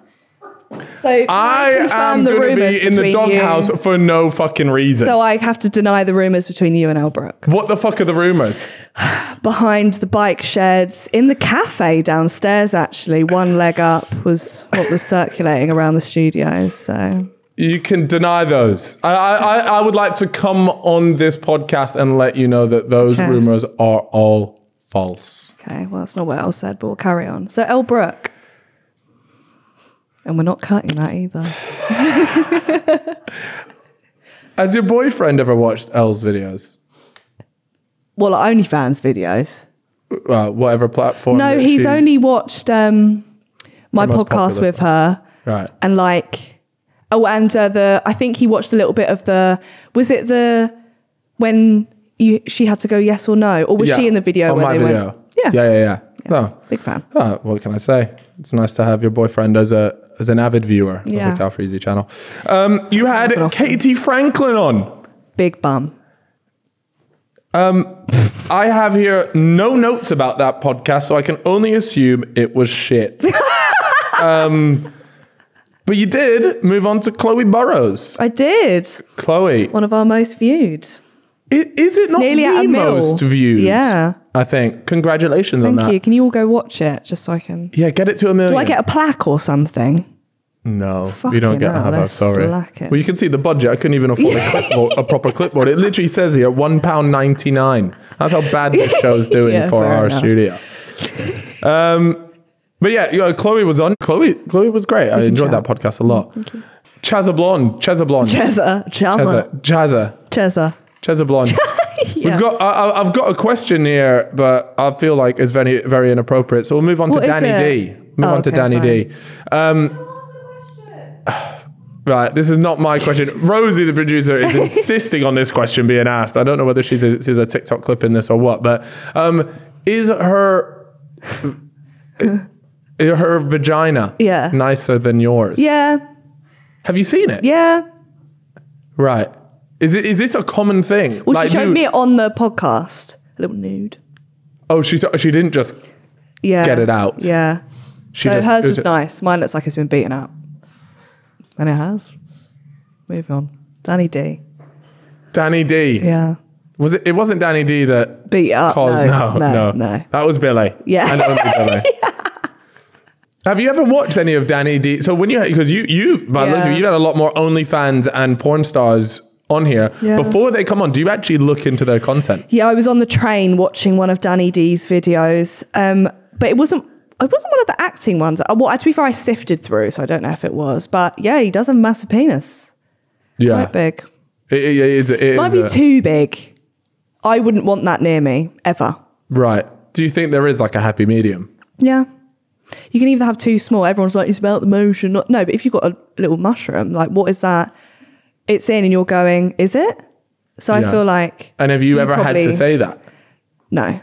So can I am the going to be in the between you? doghouse for no fucking reason. So I have to deny the rumors between you and Elle Brooke. what the fuck are the rumors? Behind the bike sheds, in the cafe downstairs, actually, one leg up was what was circulating around the studios. So You can deny those. I, I, I- I would like to come on this podcast and let you know that those Okay. rumors are all false. okay, well that's not what else said, but we'll carry on. So Elle Brooke, and we're not cutting that either. Has your boyfriend ever watched Elle's videos? Well, OnlyFans videos. Uh, whatever platform. No, he's she's- only watched um, my podcast with her. Right. and like oh and uh, the i think he watched a little bit of the was it the when you she had to go yes or no or was Yeah, she in the video on where my they video. went yeah, Yeah, yeah, yeah. Oh. big fan Oh, what can I say? It's nice to have your boyfriend as a as an avid viewer Yeah. of the Calfreezy channel. Um, you had. Katie Franklin on. big bum I have here no notes about that podcast, so I can only assume it was shit. um, but you did move on to Chloe Burrows. i did Chloe, one of our most viewed i- is it not nearly the at most viewed? Yeah. I think. Congratulations on that. thank you can you all go watch it just so i can Yeah, get it to a million. do i get a plaque or something No, you Fucking don't get hell, have that's sorry. Well, you can see the budget. I couldn't even afford a clipboard, a proper clipboard. It literally says here one pound ninety nine. That's how bad this show's doing Yeah, for our enough. studio. Um, but yeah, you know, Chloe was on. Chloe, Chloe was great. I enjoyed that podcast a lot. Chazza Blonde, Chazza Blonde, cheza cheza Chazza, Chazza, cheza Chazza Blonde. We've got. I, I- I've got a question here, but I feel like it's very, very inappropriate. So we'll move on What to Danny it? D. Move Oh, on to okay, Danny D. Um, Right, this is not my question. Rosie, the producer, is insisting on this question being asked. I don't know whether she's a, she's a TikTok clip in this or what, but um, is her her vagina Yeah. nicer than yours? Yeah, Have you seen it? yeah. Right. Is it is this a common thing? Well, Like, she showed do- me it on the podcast. A little nude. Oh, she she didn't just Yeah. Get it out. Yeah. she so just hers it was nice. Mine looks like it's been beaten up. And it has. Move on. Danny D. Danny D. Yeah. Was it? It wasn't Danny D that Beat up. caused. no, No, no, no. That was Billy. Yeah. and only Billy. Have you ever watched any of Danny D? So when you because you you've by Yeah. you've had a lot more OnlyFans and porn stars on here Yeah. before they come on. Do you actually look into their content? Yeah, I was on the train watching one of Danny D's videos, um, but it wasn't. It wasn't one of the acting ones. Uh, Well, to be fair, I sifted through, so I don't know if it was. But yeah, he does have a massive penis, Yeah, quite big. It, it, it's, it Might is be a- too big. I wouldn't want that near me ever. right. Do you think there is like a happy medium? Yeah, you can either have too small. Everyone's like, it's about the motion. Not, no, but if you've got a little mushroom, like what is that? It's in, and you're going, is it? So I feel like And have you, You ever had to say that? no,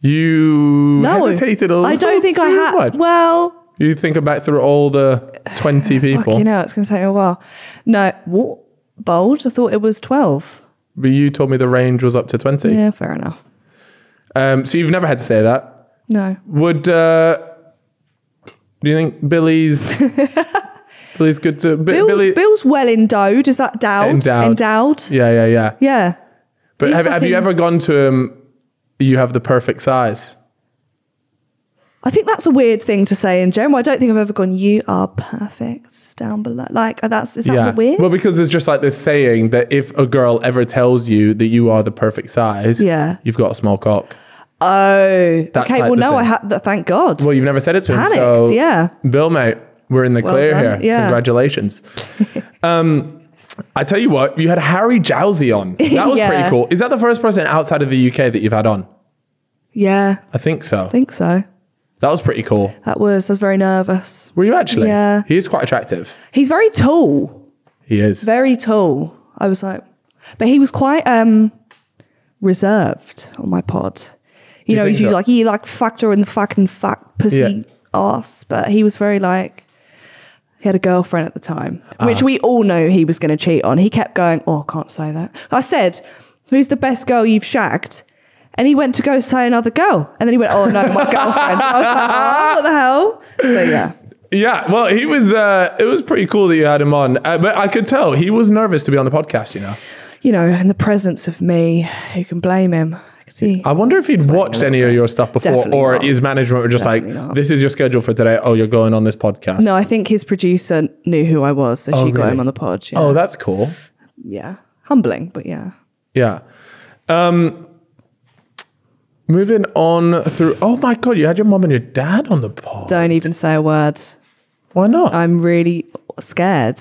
You no. hesitated a little. I don't think I had. Well, You think about through all the twenty people, You know, it's going to take a while. No, what? Bold? I thought it was 12. but you told me the range was up to twenty. Yeah, fair enough. Um, so you've never had to say that. No. Would uh, do you think Billy's Billy's good to Bi- Bill, Billy? Bill's well endowed. Is that endowed? Endowed. Endowed? Yeah, yeah, yeah. Yeah. But have, have you ever gone to him? You have the perfect size. I think that's a weird thing to say in general. I don't think I've ever gone, you are perfect down below. Like, uh, that's, is that yeah. weird? Well, because there's just like this saying that if a girl ever tells you that you are the perfect size, Yeah. you've got a small cock. oh. That's okay, like well, no, I thing. had, thank God. Well, you've never said it to him. Panics, So, yeah. Bill, mate, we're in the Well clear done, here. yeah. Congratulations. um, I tell you what, you had Harry Jowsey on. That was Yeah. pretty cool. Is that the first person outside of the UK that you've had on? yeah, I think so. I think so. That was pretty cool. That was, I was very nervous. Were you actually? Yeah. He is quite attractive. He's very tall. He is. very tall. I was like, but he was quite um reserved on my pod. You know, he's so? like he like factor in the fucking fuck pussy Yeah. ass, but he was very like he had a girlfriend at the time, Ah. which we all know he was going to cheat on. He kept going, "Oh, I can't say that." I said, "Who's the best girl you've shagged?" And he went to go say another girl, and then he went, "Oh no, my girlfriend." I was like, "Oh, what the hell?" So yeah, Yeah, well, he was. Uh, it was pretty cool that you had him on, uh, but I could tell he was nervous to be on the podcast. You know, you know, in the presence of me, who can blame him? I see. I wonder if he'd watched any of your stuff before, Definitely or not. his management were just Definitely like, not. "This is your schedule for today. Oh, you're going on this podcast." No, I think his producer knew who I was, so Oh, she got really? him on the pod. Yeah. Oh, that's cool. yeah. Humbling, but yeah. Yeah. Um, moving on through. Oh my god, you had your mom and your dad on the pod. Don't even say a word. Why not? I'm really scared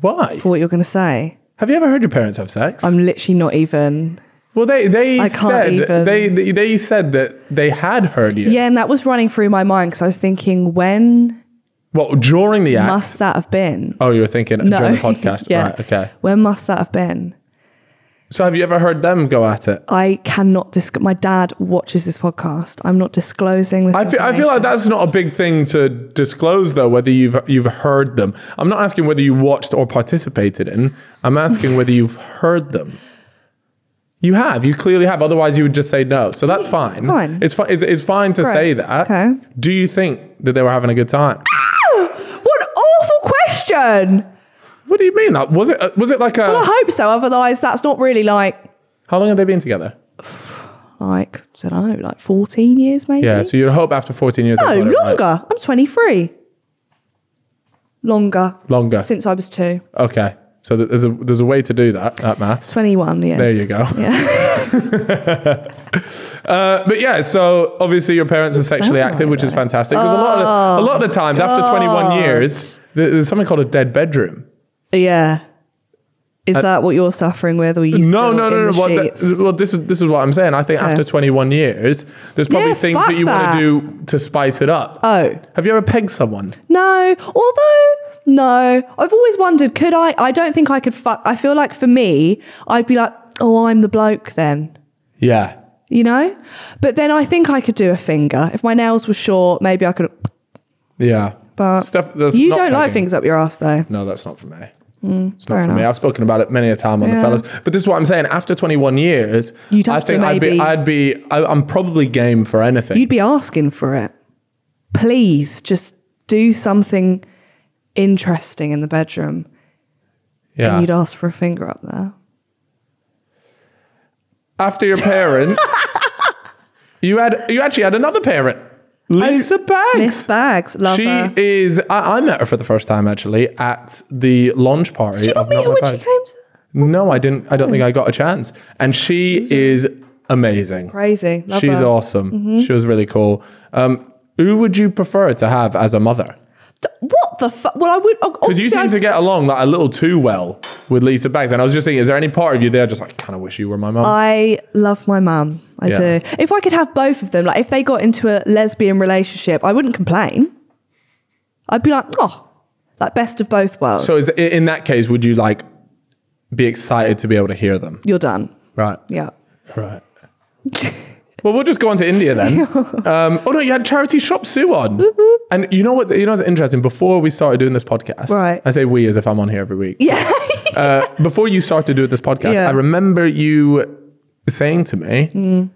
Why? for what you're going to say. Have you ever heard your parents have sex? I'm literally not even. Well, they they said they, they they said that they had heard you. Yeah, and that was running through my mind because I was thinking, when Well, during the act. must that have been? oh, you were thinking during the podcast. yeah. Right. Okay. When must that have been? So have you ever heard them go at it? I cannot disc. My dad watches this podcast. I'm not disclosing this. I feel, I feel like that's not a big thing to disclose, though. Whether you've you've heard them, I'm not asking whether you watched or participated in. I'm asking whether you've heard them. You have. You clearly have. Otherwise, you would just say no. So that's fine. Fine. It's fine. It's, it's fine to Great. say that. Okay. Do you think that they were having a good time? What an awful question. What do you mean? That was it? uh, Was it like a? Well, I hope so. Otherwise, that's not really like how long have they been together? like I don't know, like 14 years maybe. Yeah. So you'd hope after 14 years. no, it right. longer. I'm 23. Longer. Longer. Since I was two. Okay. So there's a there's a way to do that. at maths. 21, yes. There you go. Yeah. Uh, but yeah, so obviously your parents are sexually active, like which is fantastic. Because a lot of a lot of the times after 21 years, there's something called a dead bedroom. yeah. Is uh, that what you're suffering with, or you No, still no, no, no. Well, that- well, this is this is what I'm saying. I think Okay. after 21 years, there's probably Yeah, things that you want to do to spice it up. oh Have you ever pegged someone? no, although no, I've always wondered could I? I don't think I could fuck. I feel like for me, I'd be like, oh, I'm the bloke then. Yeah. You know, but then I think I could do a finger if my nails were short. Maybe I could. Yeah. But Stuff you don't like things up your ass though. No, that's not for me. Mm, it's not for me. I've spoken about it many a time on the Yeah. fellas. But this is what I'm saying. After 21 years, You'd I think I'd be, I'd be, I, I'm probably game for anything. You'd be asking for it. Please just do something interesting in the bedroom, yeah. and you'd ask for a finger up there. After your parents, you had, you actually had another parent, Lisa Bags. Miss Bags, love she her. is. I, I met her for the first time actually at the launch party Did you of not meet Not her My when she Bag. came to? No, I didn't. I don't think I got a chance. And she is amazing. Crazy. Love She's her. Mm-hmm. awesome. She was really cool. Um, who would you prefer to have as a mother? What the fuck? Well, I would. Because you seem to get along like a little too well with Lisa Banks, and I was just thinking, is there any part of you there just like kind of wish you were my mum? I love my mum. I Yeah. do. If I could have both of them, like if they got into a lesbian relationship, I wouldn't complain. I'd be like, oh, like best of both worlds. so is in that case, would you like be excited to be able to hear them? You're done. Right. Yeah. Right. well, we'll just go on to India then. Um, oh no, you had charity shop Sue on, and you know what? You know what's interesting? Before we started doing this podcast, Right. I say we as if I'm on here every week. Yeah. Uh, before you started doing this podcast, Yeah. I remember you saying to me, Mm.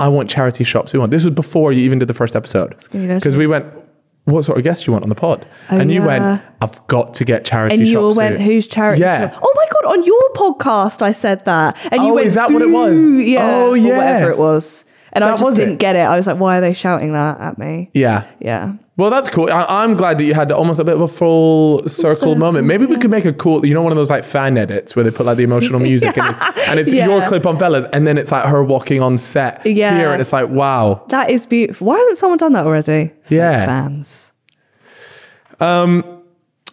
"I want charity shops. We want This was before you even did the first episode, because we went. What sort of guest you want on the pod? and you yeah. went, I've got to get charity shops. and you all Sue." went, who's charity? Yeah. shop? Oh my god! On your podcast, I said that, and you Oh, went, is that what it was? Yeah. Oh, yeah. whatever it was. And I just didn't it. get it. I was like, why are they shouting that at me? Yeah. Yeah. Well, that's cool. I, I'm glad that you had almost a bit of a full circle moment. Maybe we could make a cool, you know, one of those like fan edits where they put like the emotional music and it's, and it's Yeah. your clip on fellas, and then it's like her walking on set Yeah. here, and it's like, wow. That is beautiful. Why hasn't someone done that already? Yeah. Fans. Um,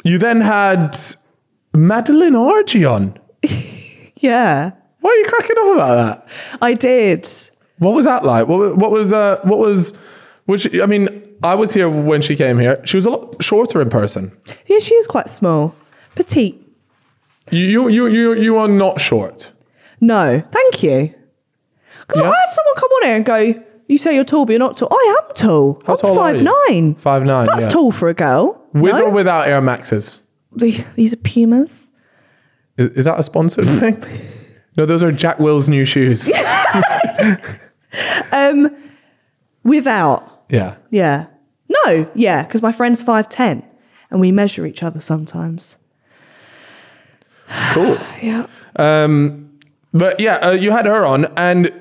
you then had Madeline Argy on. Yeah. Why are you cracking up about that? I did. What was that like? What, what was uh, what was? Which I mean, I was here when she came here. She was a lot shorter in person. Yeah, she is quite small. Petite. You you you you, you are not short. No, thank you. Because Yeah. I had someone come on here and go, you say you're tall, but you're not tall. I am tall. How I'm tall are five nine. Five nine. That's yeah. tall for a girl. With no? or without Air Maxes? These are Pumas. Is, is that a sponsored thing? No, those are Jack Wills new shoes. Um, without. yeah. Yeah. No, yeah, because my friend's 5'10 and we measure each other sometimes. Cool. Yeah. Um, but yeah, uh, you had her on, and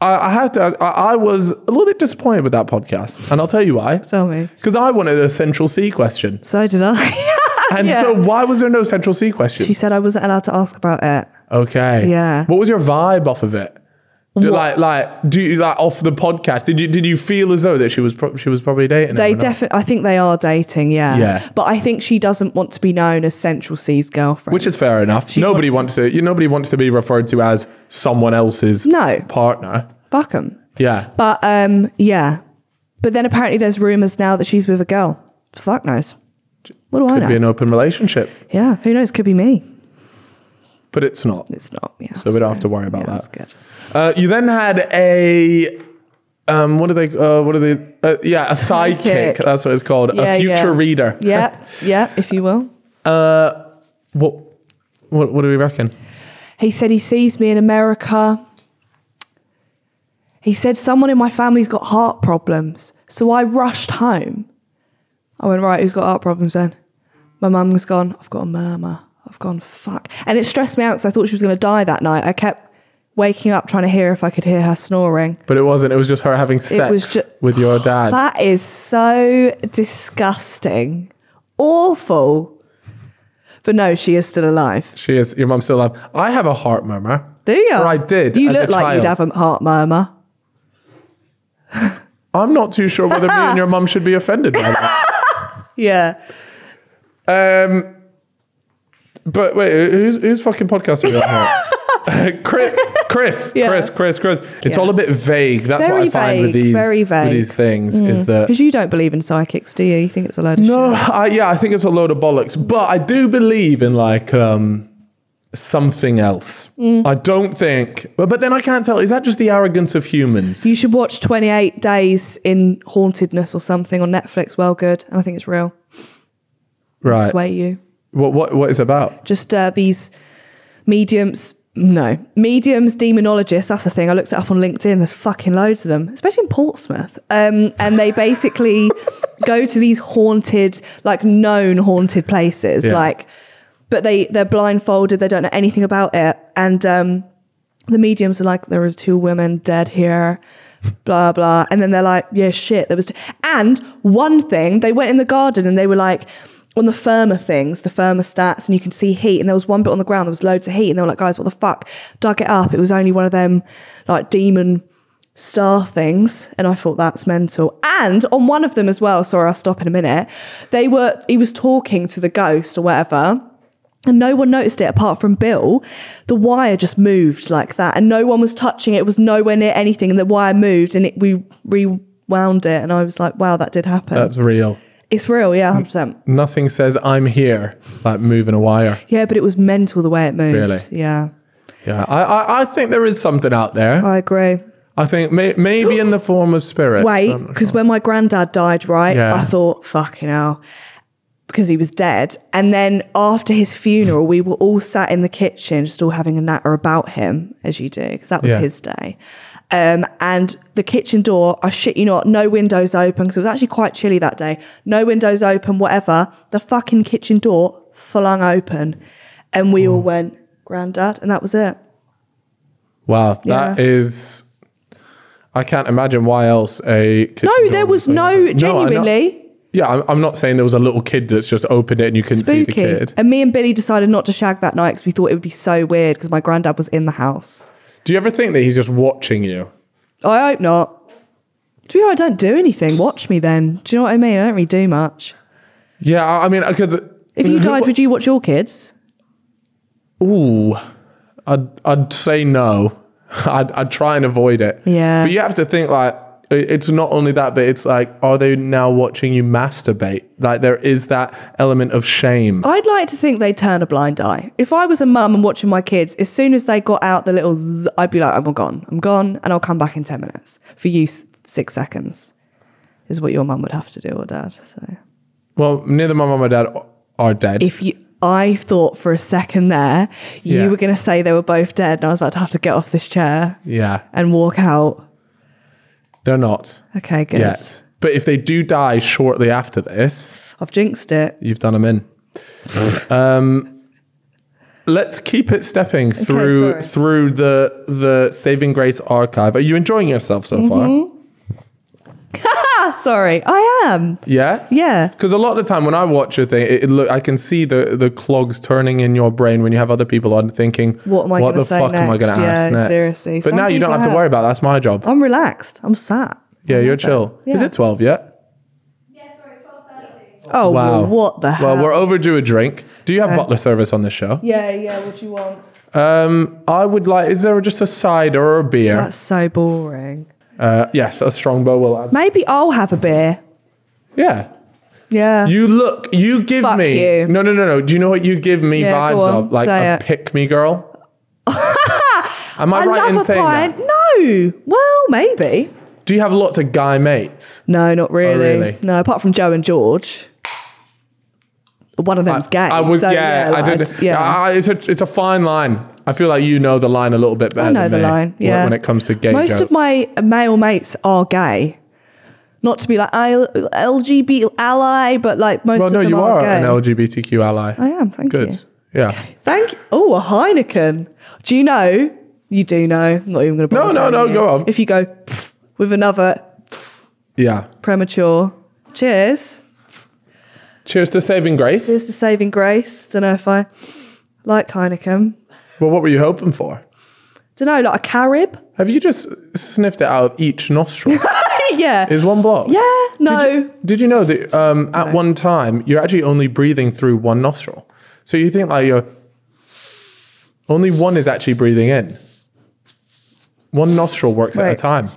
I, I have to. I, I was a little bit disappointed with that podcast, and I'll tell you why. Tell me. Because I wanted a Central Cee question, So did I. and Yeah. so why was there no Central Cee question? she said I wasn't allowed to ask about it. okay. Yeah. What was your vibe off of it? What- like, like, do you like off the podcast? Did you did you feel as though that she was pro- she was probably dating? They definitely, I think they are dating, yeah. Yeah. But I think she doesn't want to be known as Central Cee's girlfriend. Which is fair enough. She nobody wants wants to, you, nobody wants to be referred to as someone else's No. partner. Fuck 'em. Yeah. But um, yeah. But then apparently there's rumours now that she's with a girl. Fuck knows. What do I Could know? be an open relationship, yeah, who knows? Could be me. But it's not. It's not. Yeah. So we don't have to worry about yeah, that. That's good. Uh, you then had a um, what are they? Uh, what are they? Uh, yeah, a psychic. That's what it's called. Yeah, a future reader. Yeah, yeah, if you will. Uh, what? What? What do we reckon? He said he sees me in America. He said someone in my family's got heart problems. So I rushed home. I went, right, who's got heart problems then? My mum's gone, I've got a murmur. I've gone, fuck. And it stressed me out because I thought she was going to die that night. I kept waking up trying to hear if I could hear her snoring. But it wasn't. It was just her having sex ju- with your dad. That is so disgusting. Awful. But no, she is still alive. she is. Your mum's still alive. I have a heart murmur. Do you? Or I did You look like you'd have a heart murmur. I'm not too sure whether me and your mum should be offended by that. Yeah. Um, But wait, who's whose fucking podcast are we on here? Chris, Chris, Yeah. Chris, Chris, Chris. It's Yeah. all a bit vague. That's Very what I find with these very with vague. Mm. these things is that Because you don't believe in psychics, do you? You think it's a load of no, shit. I, yeah, I think it's a load of bollocks. But I do believe in like um something else. Mm. I don't think, but but then I can't tell. Is that just the arrogance of humans? You should watch 28 Days in Hauntedness or something on Netflix. Well, good. And I think it's real. right. Sway you. What what what is it about? Just uh, these mediums. No, mediums, demonologists. That's the thing. I looked it up on LinkedIn. There's fucking loads of them, especially in Portsmouth. Um, and they basically go to these haunted, like known haunted places. Yeah. Like, but they they're blindfolded. They don't know anything about it. And um, the mediums are like, there was two women dead here, blah blah. And then they're like, yeah, shit, there was. Two. And one thing, they went in the garden and they were like. On the firmer things, the firmer thermostats, and you can see heat. And there was one bit on the ground, there was loads of heat. And they were like, guys, what the fuck? Dug it up. It was only one of them like demon star things. And I thought that's mental. And on one of them as well, sorry, I'll stop in a minute. They were, he was talking to the ghost or whatever. And no one noticed it apart from Bill. The wire just moved like that, and no one was touching it. It was nowhere near anything, and the wire moved, and it we rewound it. And I was like, "Wow, that did happen. That's real. It's real, yeah, hundred percent. Nothing says I'm here like moving a wire. Yeah, but it was mental the way it moved. Really? Yeah, Yeah, I, I, I think there is something out there. I agree. I think may, maybe in the form of spirit. Wait, um, because sure. when my granddad died, right, Yeah. I thought, fucking hell, because he was dead. And then after his funeral, we were all sat in the kitchen, just all having a natter about him, as you do, because that was Yeah. his day. Um, and the kitchen door, I shit you not, no windows open, because it was actually quite chilly that day. No windows open, whatever. The fucking kitchen door flung open. And we all went, Granddad, and that was it. wow, that Yeah. is. I can't imagine why else a. kitchen No, door there would was be no. I know- genuinely. yeah, I'm, I'm not saying there was a little kid that's just opened it and you couldn't see the spooky. kid. And me and Billy decided not to shag that night because we thought it would be so weird because my granddad was in the house. Do you ever think that he's just watching you? I hope not. To be honest, I don't do anything. Watch me then. Do you know what I mean? I don't really do much. Yeah, I I mean, uh, because. If you died, would you watch your kids? Ooh, I'd, I'd say no. I'd, I'd try and avoid it. Yeah. But you have to think like, it's not only that, but it's like, are they now watching you masturbate? Like, there is that element of shame. I'd like to think they'd turn a blind eye. If I was a mum and watching my kids, as soon as they got out the little zzz, I'd be like, I'm gone. I'm gone and I'll come back in 10 minutes. For you, six seconds is what your mum would have to do or dad. So Well, neither my mum or dad are dead. if you I thought for a second there you Yeah. were going to say they were both dead and I was about to have to get off this chair yeah, and walk out. They're not Okay, good. yet. But if they do die shortly after this, I've jinxed it. you've done them in. um, let's keep it stepping through sorry. through the the Saving Grace archive. Are you enjoying yourself so far? Ah, sorry. I am. Yeah. Yeah. Because a lot of the time when I watch a thing, it, it look I can see the the clogs turning in your brain when you have other people on thinking, What am I What gonna the say fuck am I going to Yeah, ask next? seriously. But Some now you don't have to worry about. that. That's my job. I'm relaxed. I'm sat. yeah, you're chill. Is it twelve yet? Oh, Wow. well, what the hell? Well, we're overdue a drink. Do you have butler service on this show? yeah, yeah. What do you want? Um, I would like. Is there just a cider or a beer? That's so boring. Uh, yes, a strongbow will add. Maybe I'll have a beer. Yeah. Yeah. You look. You give Fuck me. you. No, no, no, no. Do you know what you give me Yeah, go vibes on, of? Like say a it. pick me girl. Am I, I right in love a saying pint. that? No. Well, maybe. Do you have lots of guy mates? No, not really. Oh, really? No, apart from Joe and George. One of them's gay. I would, so, yeah, I like, don't. Yeah. I- it's a, it's a fine line. I feel like you know the line a little bit better. I know than the me line. when- Yeah. When it comes to gay Most jokes. of my male mates are gay. Not to be like I LGBT ally, but like most of you. well, no, you are, are an LGBTQ ally. I am. Thank Good. you. Yeah. Thank you. Oh, a Heineken. Do you know? You do know. I'm not even going to. No, no, no, go on. If you go with another Yeah. premature, cheers. Cheers to saving grace. Cheers to saving grace. Don't know if I like Heineken. Well, what were you hoping for? Don't know, like a Carib. Have you just sniffed it out of each nostril? yeah. Is one block? yeah. No. Did you, did you know that um, at one time you're actually only breathing through one nostril? So you think like you're only one is actually breathing in. One nostril works at a time.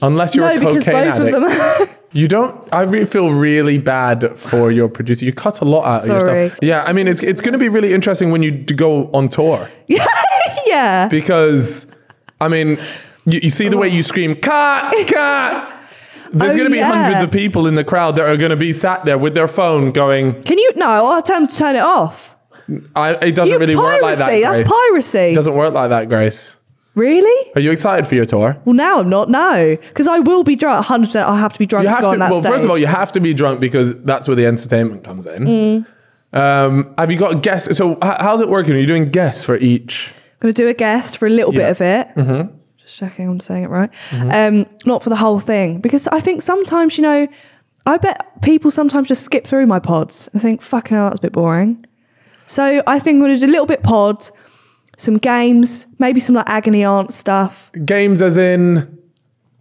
Unless you're no, a cocaine both addict. You don't. I really feel really bad for your producer. You cut a lot out of your stuff. Yeah, I mean, it's it's going to be really interesting when you go on tour yeah. because, I mean, you, you see the way oh. you scream "cut, cut." There's Oh, going to be yeah. hundreds of people in the crowd that are going to be sat there with their phone going. Can you? No, I'll tell them to turn it off. I, it doesn't You really piracy. work like that. That's Grace. piracy. It doesn't work like that, Grace. Really? Are you excited for your tour? Well, now I'm not. No, because I will be drunk. 100. percent I'll have to be drunk You to have to. on that Well, stage. first of all, you have to be drunk because that's where the entertainment comes in. Mm. Um, have you got guests? So, how's it working? Are you doing guests for each? I'm going to do a guest for a little Yeah. bit of it. Mm-hmm. Just checking I'm saying it right. Um, not for the whole thing because I think sometimes you know, I bet people sometimes just skip through my pods and think, "Fucking hell, that's a bit boring." So I think I'm going to do a little bit pod, some games, maybe some like agony aunt stuff. Games, as in,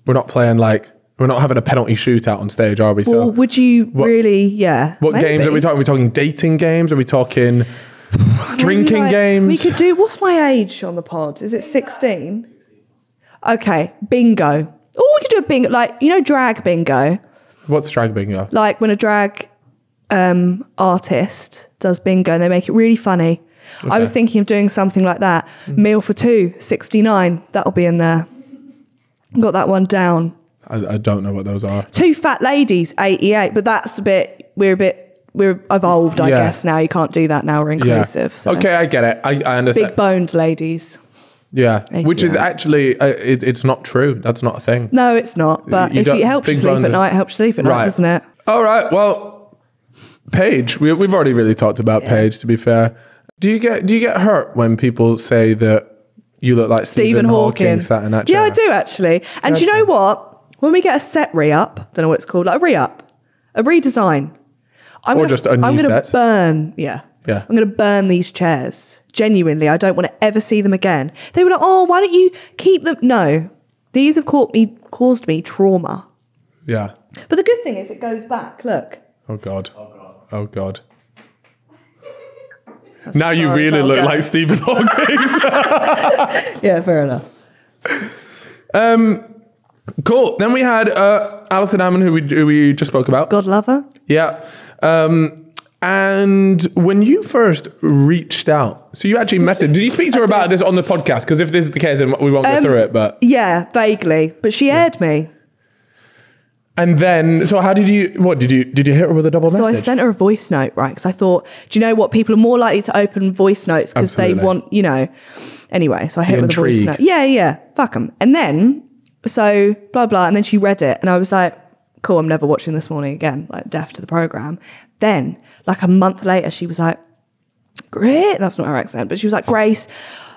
we're not playing like we're not having a penalty shootout on stage, are we? So, or would you really? Yeah. what games are we talking? Are we talking dating games? Are we talking drinking Like, games? We could do. What's my age on the pod? Is it sixteen? Okay, bingo. Oh, we could do a bingo, like you know, drag bingo. What's drag bingo? Like when a drag um, artist does bingo and they make it really funny. I was thinking of doing something like that. Meal for two, 69. That'll be in there. Got that one down. I, I don't know what those are. Two fat ladies, 88. But that's a bit. We're a bit. We're evolved, I Yeah. guess. Now you can't do that. Now we're Yeah. inclusive. So. Okay, I get it. I, I understand. Big boned ladies. yeah, which is actually uh, it, it's not true. That's not a thing. No, it's not. But You if it helps you sleep at night, it helps you sleep at night, doesn't it? All right. Well, Paige, we, we've already really talked about Paige. To be fair, do you get do you get hurt when people say that you look like Stephen, Stephen Hawking, Hawking. sat in that Yeah. I do actually. And do you know what? When we get a set re up, don't know what it's called, like a re up, a redesign. I'm Or gonna, just a new I'm gonna set. burn. Yeah. Yeah. I'm going to burn these chairs. Genuinely, I don't want to ever see them again. They were like, "Oh, why don't you keep them?" No, these have caught me, caused me trauma. Yeah. But the good thing is, it goes back. Look. Oh God. Oh God. Oh God. Now you really look go. like Stephen Hawking. Yeah, fair enough. Um, cool. Then we had uh, Alison Hammond, who we, who we just spoke about. God lover. Yeah. Um, and when you first reached out, so you actually messaged, did you speak to her about this on the podcast? Because if this is the case, then we won't go Um, through it. But Yeah, vaguely. But she aired me. And then, so how did you? What did you? Did you hit her with a double message? So I sent her a voice note, right? Because I thought, do you know what? People are more likely to open voice notes because they want, you know. Anyway, so I hit her with a voice note. Yeah, yeah. Fuck them. And then, so blah, blah. And then she read it. And I was like, cool, I'm never watching this morning again, like deaf to the program. Then, like a month later, she was like, great. That's not her accent, but she was like, Grace,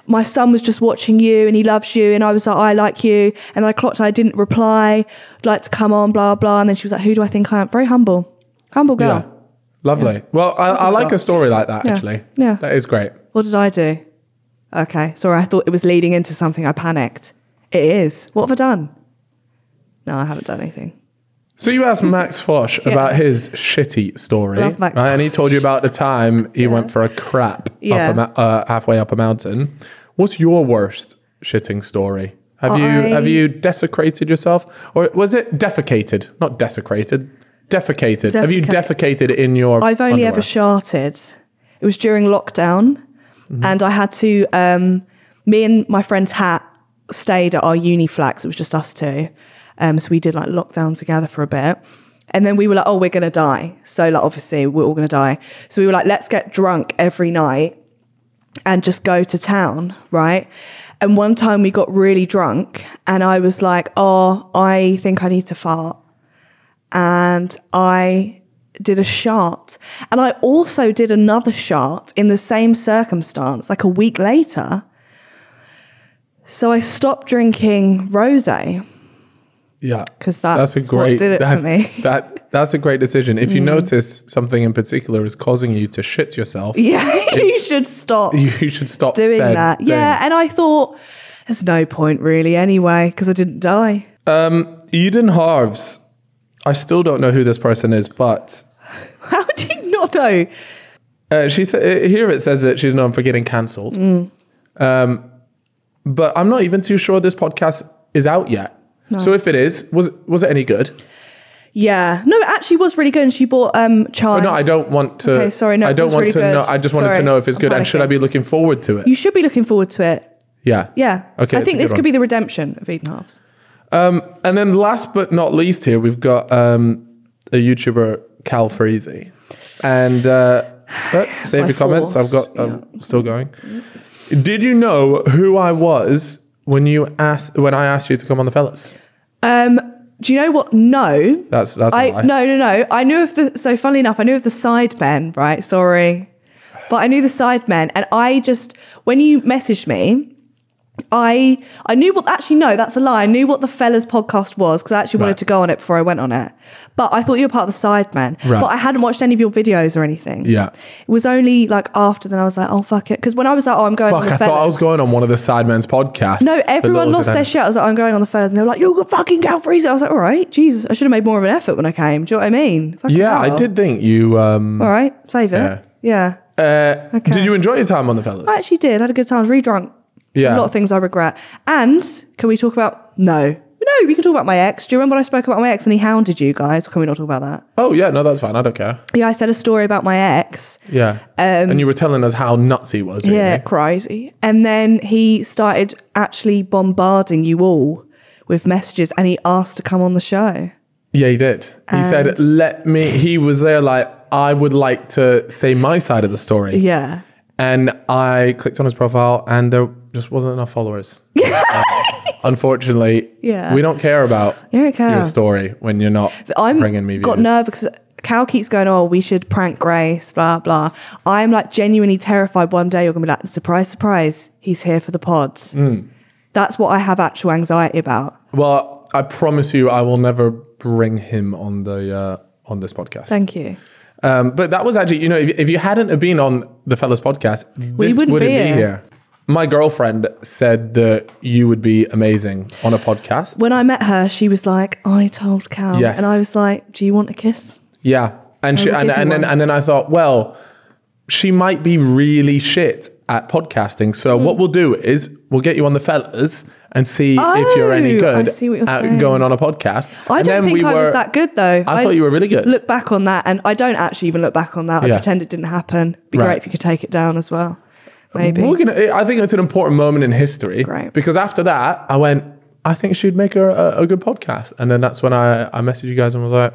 my son was just watching you and he loves you. And I was like, I like you. And I clocked I didn't reply, I'd like to come on, blah, blah. And then she was like, Who do I think I am? Very humble. Humble girl. yeah. Lovely. Well, I, I like got. a story like that, Yeah. actually. Yeah. That is great. What did I do? Okay, sorry, I thought it was leading into something. I panicked. It is. What have I done? No, I haven't done anything. So you asked Max Fosh about his shitty story, right? and he told you about the time he went for a crap Yeah. up a, uh, halfway up a mountain. What's your worst shitting story? Have you have you desecrated yourself, or was it defecated? Not desecrated, defecated. Have you defecated in your? I've only underwear? ever sharted. It was during lockdown, Mm-hmm. and I had to. Um, me and my friend's hat stayed at our uni. 'cause It was just us two, um, so we did like lockdown together for a bit. And then we were like, "Oh, we're gonna die." So like, obviously, we're all gonna die. So we were like, "Let's get drunk every night and just go to town, right?" And one time we got really drunk, and I was like, "Oh, I think I need to fart." and I did a shot. And I also did another shot in the same circumstance, like a week later. So I stopped drinking rose Yeah, 'Cause that's a what great did it for me. That that's a great decision. If you notice something in particular is causing you to shit yourself, Yeah, you should stop you should stop doing that. thing. Yeah, and I thought there's no point really anyway because I didn't die. Um, Eden Harves. I still don't know who this person is, but How do you not know? Uh, she said here it says that she's known for getting cancelled. Mm. Um, but I'm not even too sure this podcast is out yet. So if it is, was was it any good? Yeah. No, it actually was really good. And she bought um chai. Oh, no, I don't want to. Okay, sorry, no, I don't want really to good. know. I just wanted to know if it's I'm good, and should I be looking forward to it? You should be looking forward to it. yeah. Yeah. Okay, I think this good could be the redemption of Eden Halves. Um, and then last but not least, here we've got um, a YouTuber Calfreezy, and uh, uh, save your comments. I've got. I'm still going. Did you know who I was when you asked when I asked you to come on the fellas? Um, do you know what? No. That's that's a I lie. no no no. I knew of the so funnily enough, I knew of the sidemen, right? Sorry. But I knew the sidemen and I just when you messaged me, I I knew what actually no, that's a lie. I knew what the fellas podcast was because I actually wanted Right. to go on it before I went on it. But I thought you were part of the sidemen. Right. But I hadn't watched any of your videos or anything. Yeah. It was only like after then I was like, oh fuck it. Because when I was like, oh I'm going on Fuck! the I thought I was going on one of the Sidemen's podcasts. No, everyone lost their shit. I was like, I'm going on the fellas, and they were like, "You're a fucking Gal Freezer." I was like, "All right, Jesus, I should have made more of an effort when I came." Do you know what I mean? Fucking Yeah, I did think you. Um, All right, save it. Yeah. Yeah, uh, Okay. Did you enjoy your time on the fellas? I actually did. I had a good time. I was really drunk. Yeah. a lot of things I regret. And can we talk about? No, no, we can talk about my ex. Do you remember when I spoke about my ex and he hounded you guys? Can we not talk about that? oh yeah, no, that's fine. I don't care. Yeah, I said a story about my ex. Yeah, and you were telling us how nuts he was. Um, Yeah, crazy. And then he started actually bombarding you all with messages, and he asked to come on the show. Yeah, he did. He said, "Let me." He was there like, "I would like to say my side of the story." Yeah. And I clicked on his profile, and there just wasn't enough followers. Uh, unfortunately, Yeah. we don't care about You your story when you're not I'm bringing me views. got nervous because Cal keeps going, oh, we should prank Grace, blah, blah. I'm like genuinely terrified one day you're going to be like, surprise, surprise, he's here for the pods. Hmm. That's what I have actual anxiety about. Well, I promise you, I will never bring him on the uh, on this podcast. Thank you. Um, but that was actually, you know, if, if you hadn't have been on the fellas podcast, We wouldn't wouldn't be be, here. My girlfriend said that you would be amazing on a podcast. When I met her, she was like, I told Cal. Yes. And I was like, do you want a kiss? Yeah, and she and, and then and then I thought, well, she might be really shit at podcasting. So Hmm. what we'll do is we'll get you on the fellas and see if you're any Oh, I good you're at saying. going on a podcast. I And don't then think we I was that good though. I, thought you were really good. Look back on that, and I don't actually even look back on that. I pretend it didn't happen. Be Right. great if you could take it down as well. Maybe. I think it's an important moment in history. Great. Because after that, I went. I think she'd make her a, a good podcast, and then that's when I I messaged you guys and was like,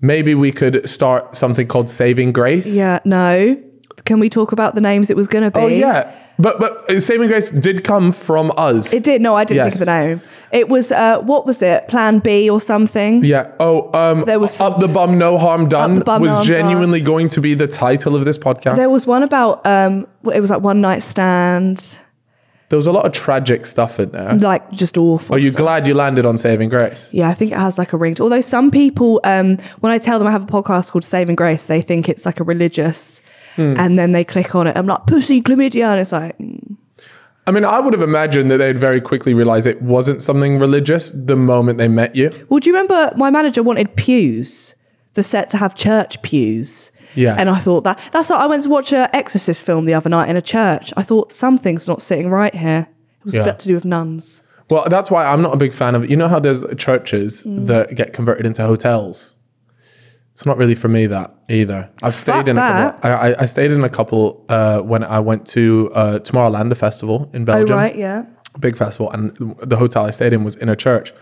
maybe we could start something called Saving Grace. Yeah, no. Can we talk about the names it was going to oh, be? Oh yeah. But but uh, Saving Grace did come from us. It did. No, I didn't think of the name. It was, uh, what was it? Plan B or something? Yeah. Oh, um, There was up some- the bum, no harm done. Bum, was No Harm Done. genuinely going to be the title of this podcast. There was one about, um, it was like one night stand, There was a lot of tragic stuff in there. like just awful. Are you glad you landed on Saving Grace? Yeah, I think it has like a ring. To, although some people, um, when I tell them I have a podcast called Saving Grace, they think it's like a religious, Hmm. and then they click on it. I'm like pussy chlamydia, and it's like mm, I mean, I would have imagined that they'd very quickly realize it wasn't something religious the moment they met you. Well, do you remember my manager wanted pews, the set to have church pews? Yes. And I thought that that's why I went to watch a Exorcist film the other night in a church. I thought something's not sitting right here. It was Yeah. to do with nuns. Well, that's why I'm not a big fan of. it. You know how there's churches Mm. that get converted into hotels. It's not really for me that either. I've stayed Fuck in a that. couple. I, I, I stayed in a couple uh, when I went to uh, Tomorrowland, the festival in Oh Belgium. right, yeah. big festival, and the hotel I stayed in was in a church.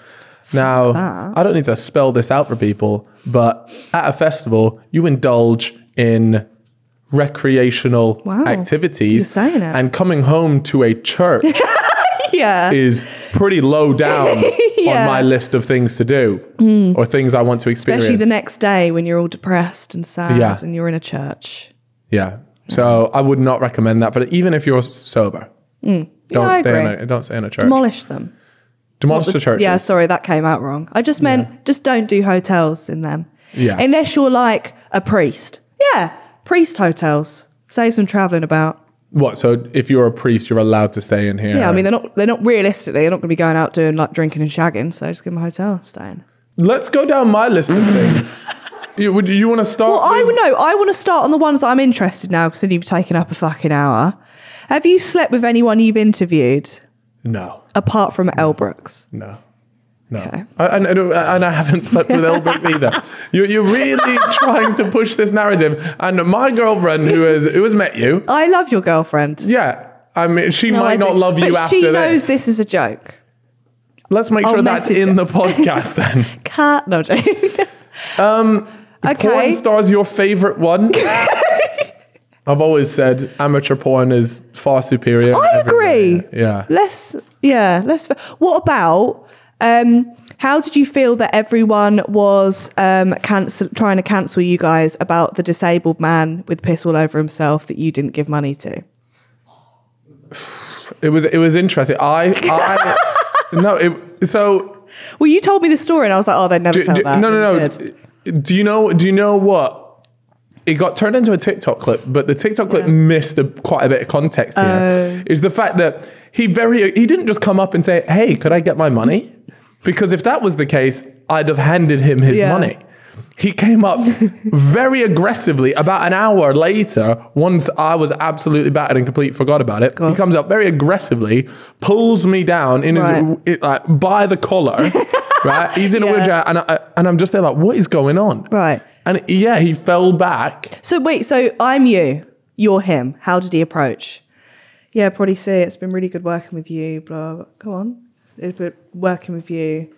Now, I don't need to spell this out for people, but at a festival, you indulge in recreational Wow. activities. You're saying it. And coming home to a church Yeah. is pretty low down Yeah. Mm. on my list of things to do or things I want to experience. Especially the next day when you're all depressed and sad Yeah. and you're in a church. yeah. So I would not recommend that. But even if you're sober, don't Mm. Stay in a don't stay in a church. Demolish them. Demolish the churches. Yeah, sorry, that came out wrong. I just meant just don't do hotels in them. Yeah. Unless you're like a priest. Yeah. Priest hotels. Save some travelling about. What? So if you're a priest, you're allowed to stay in here. Yeah, I mean they're not they're not realistically, they're not gonna be going out doing like drinking and shagging, so just give them a hotel staying. Let's go down my list of things. You, would you want to start? Well, I with- know. I want to start on the ones that I'm interested now because then you've taken up a fucking hour. Have you slept with anyone you've interviewed No, apart from Elle Brooks? no. No, Okay. I, and, I haven't slept with Elbrooks either. You're, you're really trying to push this narrative. And my girlfriend, who has who has met you, I love your girlfriend. yeah, I mean, she No, might not love you but after she knows this. this is a joke. Let's make I'll sure that's in her. the podcast then. Cat. No, joking. Um, porn okay. star's your favorite one. I've always said amateur porn is far superior. I agree. Yeah. Let's. Yeah. Let's. What about? Um, how did you feel that everyone was um, cancel, trying to cancel you guys about the disabled man with piss all over himself that you didn't give money to? It was it was interesting. I I no it so Well, you told me the story, and I was like, "Oh, they never do, tell do- that." no no no. did. Do you know do you know what? It got turned into a TikTok clip, but the TikTok clip Yeah. missed a, quite a bit of context here. Is the fact that he very he didn't just come up and say, "Hey, could I get my money?" Because if that was the case, I'd have handed him his Yeah. money. He came up very aggressively about an hour later, once I was absolutely battered and complete, forgot about it. He comes up very aggressively, pulls me down in Right. his it, like by the collar, right? He's in a wheelchair, and I, and I'm just there like, what is going on? Right. And yeah, he fell back. So wait, so I'm you, you're him. How did he approach? Yeah, probably see. It's been really good working with you. Blah. blah. Come on, it's been working with you.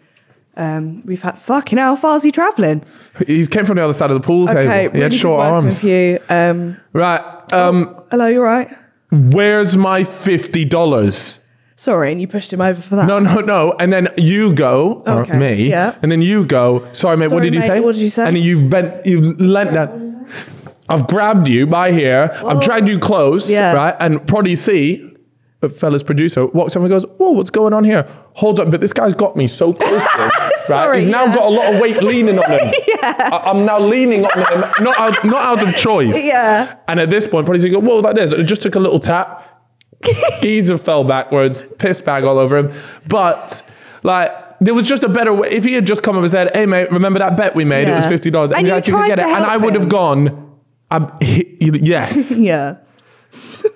Um, we've had fucking hell. How far is he traveling? He came from the other side of the pool table. Okay, he really had short working arms. With you. Um, Right. Um, hello, you're right. where's my fifty dollars? Sorry, and you pushed him over for that. No, no, no. And then you go, or Okay, me, yeah. and then you go, sorry, mate, what Sorry, did you say? what did you say? And you've bent, you've leant down. I've grabbed you by here, I've dragged you close, Yeah. right? And Proddy C, a fella's producer, walks over and goes, Whoa, what's going on here? Holds up, but this guy's got me so close to him. right? Sorry, He's now got a lot of weight leaning on him. I, am now leaning on him, not out, not out of choice. Yeah. And at this point, Proddy C goes, Whoa, like this. It just took a little tap. Geezer fell backwards, piss bag all over him. But like there was just a better way. If he had just come up and said, "Hey mate, remember that bet we made? It was fifty dollars," And and, you actually get it, and I would have gone. He- he- yes, Yeah.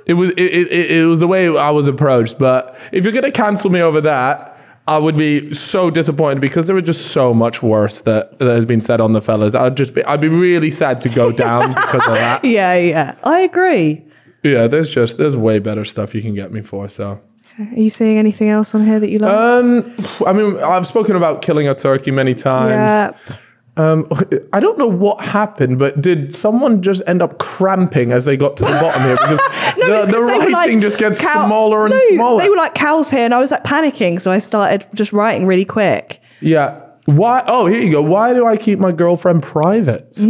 it was. It, it, it- was the way I was approached. But if you're gonna cancel me over that. I would be so disappointed because there was just so much worse that, that has been said on the fellas. I'd just be, I'd be really sad to go down because of that. Yeah, yeah. I agree. Yeah, there's just there's way better stuff you can get me for. So Are you seeing anything else on here that you like? Um, I mean, I've spoken about killing a turkey many times. yeah. Um, I don't know what happened, but did someone just end up cramping as they got to the bottom here? Because No, the, the 'cause they were writing like just gets cow- smaller and No, smaller. They were like cows here, and I was like panicking, so I started just writing really quick. yeah. Why? Oh, here you go. Why do I keep my girlfriend private? That's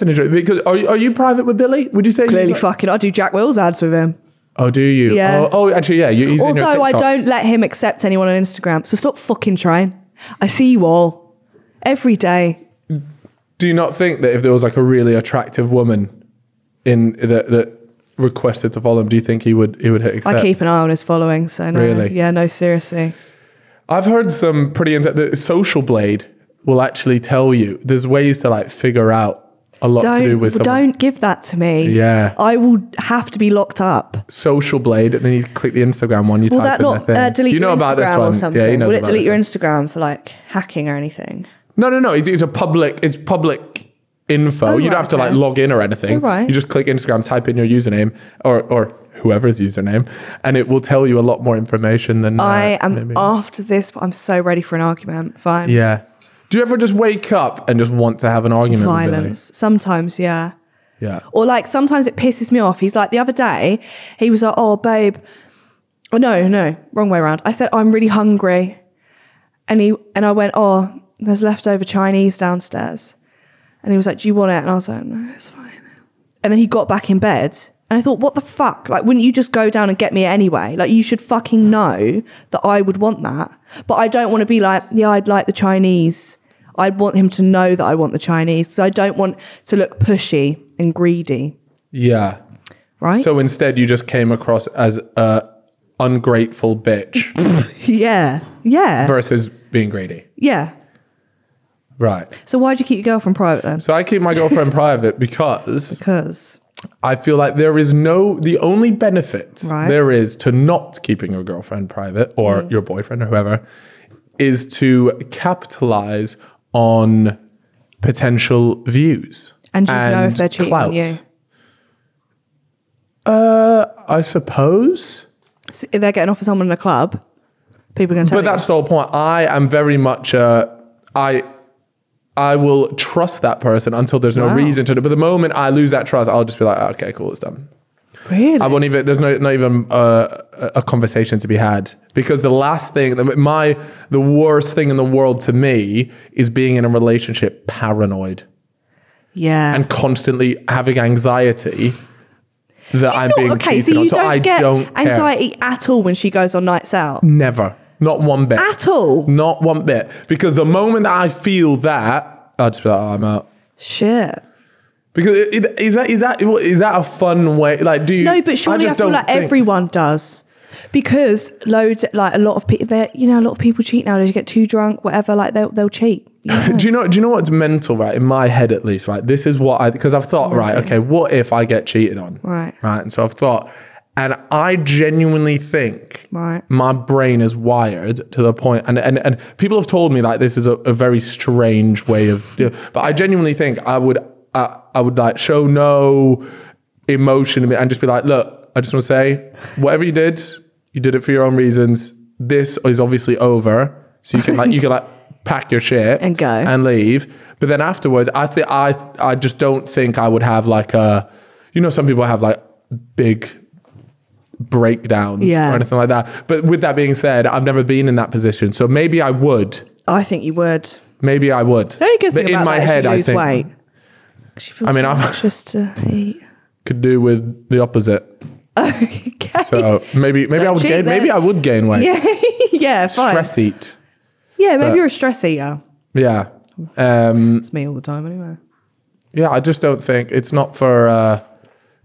an interesting. Because are you, are you private with Billy? Would you say? you-. Clearly, fucking, I do Jack Wills ads with him. Oh, do you? Yeah. Oh, oh, actually, yeah. You, he's in your Although I don't let him accept anyone on Instagram, so stop fucking trying. I see you all every day. Do you not think that if there was like a really attractive woman in that that requested to follow him, do you think he would he would hit accept? I keep an eye on his following, so no, Really? yeah, no, seriously. I've heard some pretty. The Social Blade will actually tell you there's ways to like figure out a lot to do Don't with someone. don't give that to me. Yeah. I will have to be locked up. Social Blade, and then you click the Instagram one. You Will type that in not thing. uh, delete you know your about Instagram this one? or something? Yeah, Will it delete your one. Instagram for like hacking or anything? No, no, no. It's it's a public. It's public info. Oh, you don't have to like log in or anything. Oh, right. You just click Instagram, type in your username or or whoever's username, and it will tell you a lot more information than uh, I am maybe- after this. I'm so ready for an argument. Fine. Yeah. Do you ever just wake up and just want to have an argument? with Violence. Sometimes, yeah. Yeah. Or like sometimes it pisses me off. He's like the other day, he was like, "Oh, babe." Oh no, no, wrong way around. I said, "I'm really hungry," and he and I went, "Oh, there's leftover Chinese downstairs," and he was like, "Do you want it?" And I was like, "No, it's fine." And then he got back in bed, and I thought, "What the fuck? Like, wouldn't you just go down and get me anyway? Like, you should fucking know that I would want that." But I don't want to be like, "Yeah, I'd like the Chinese." I'd want him to know that I want the Chinese, so I don't want to look pushy and greedy, Yeah. right? So instead, you just came across as a ungrateful bitch yeah, yeah, versus being greedy. yeah. Right. So why'd you keep your girlfriend private then? So I keep my girlfriend private because Because I feel like there is no the only benefit Right. there is to not keeping your girlfriend private or Mm. your boyfriend or whoever is to capitalize on potential views. and you know if they're cheating clout. on you. Uh, I suppose. So if they're getting off with someone in a club, people are going to tell But that's the whole point. I am very much uh, I I will trust that person until there's no Wow. reason to. But the moment I lose that trust, I'll just be like, okay, cool, it's done. Really? I won't even. There's no not even uh, a conversation to be had because the last thing, my the worst thing in the world to me is being in a relationship paranoid yeah. and constantly having anxiety that I'm Not- being okay, cheated so on. So don't I get don't care. anxiety at all when she goes on nights out. Never, not one bit. At all. Not one bit. Because the moment that I feel that, I'd just be like, oh, I'm out. Shit. Because it, it, is that is that is that a fun way? Like, do you? No, but surely I, just feel don't like think- everyone does. Because loads, like a lot of people, you know, a lot of people cheat nowadays. You get too drunk, whatever, like they'll they'll cheat. Know? Do you know? Do you know what's mental? Right, in my head at least. Right, this is what I because I've thought. Right, okay, what if I get cheated on? Right. right, and so I've thought, and I genuinely think, Right. my brain is wired to the point, and and and people have told me like this is a, a very strange way of, do, but I genuinely think I would, I, I would like show no emotion and just be like, look, I just want to say, whatever you did, you did it for your own reasons. This is obviously over, so you can like you can like pack your shit And go. and leave. But then afterwards, I think I I just don't think I would have like a, you know, some people have like big breakdowns Yeah. or anything like that. But with that being said, I've never been in that position, so maybe I would. I think you would. Maybe I would. The only good thing but in my head, I think weight. 'Cause you feel I mean, I'm- anxious to eat. could do with the opposite. okay. So maybe maybe I Don't would gain. then. Maybe I would gain weight. yeah, yeah, fine. Stress eat. Yeah, maybe but- you're a stress eater. Yeah. Um, It's me all the time anyway. yeah, I just don't think it's not for. Uh,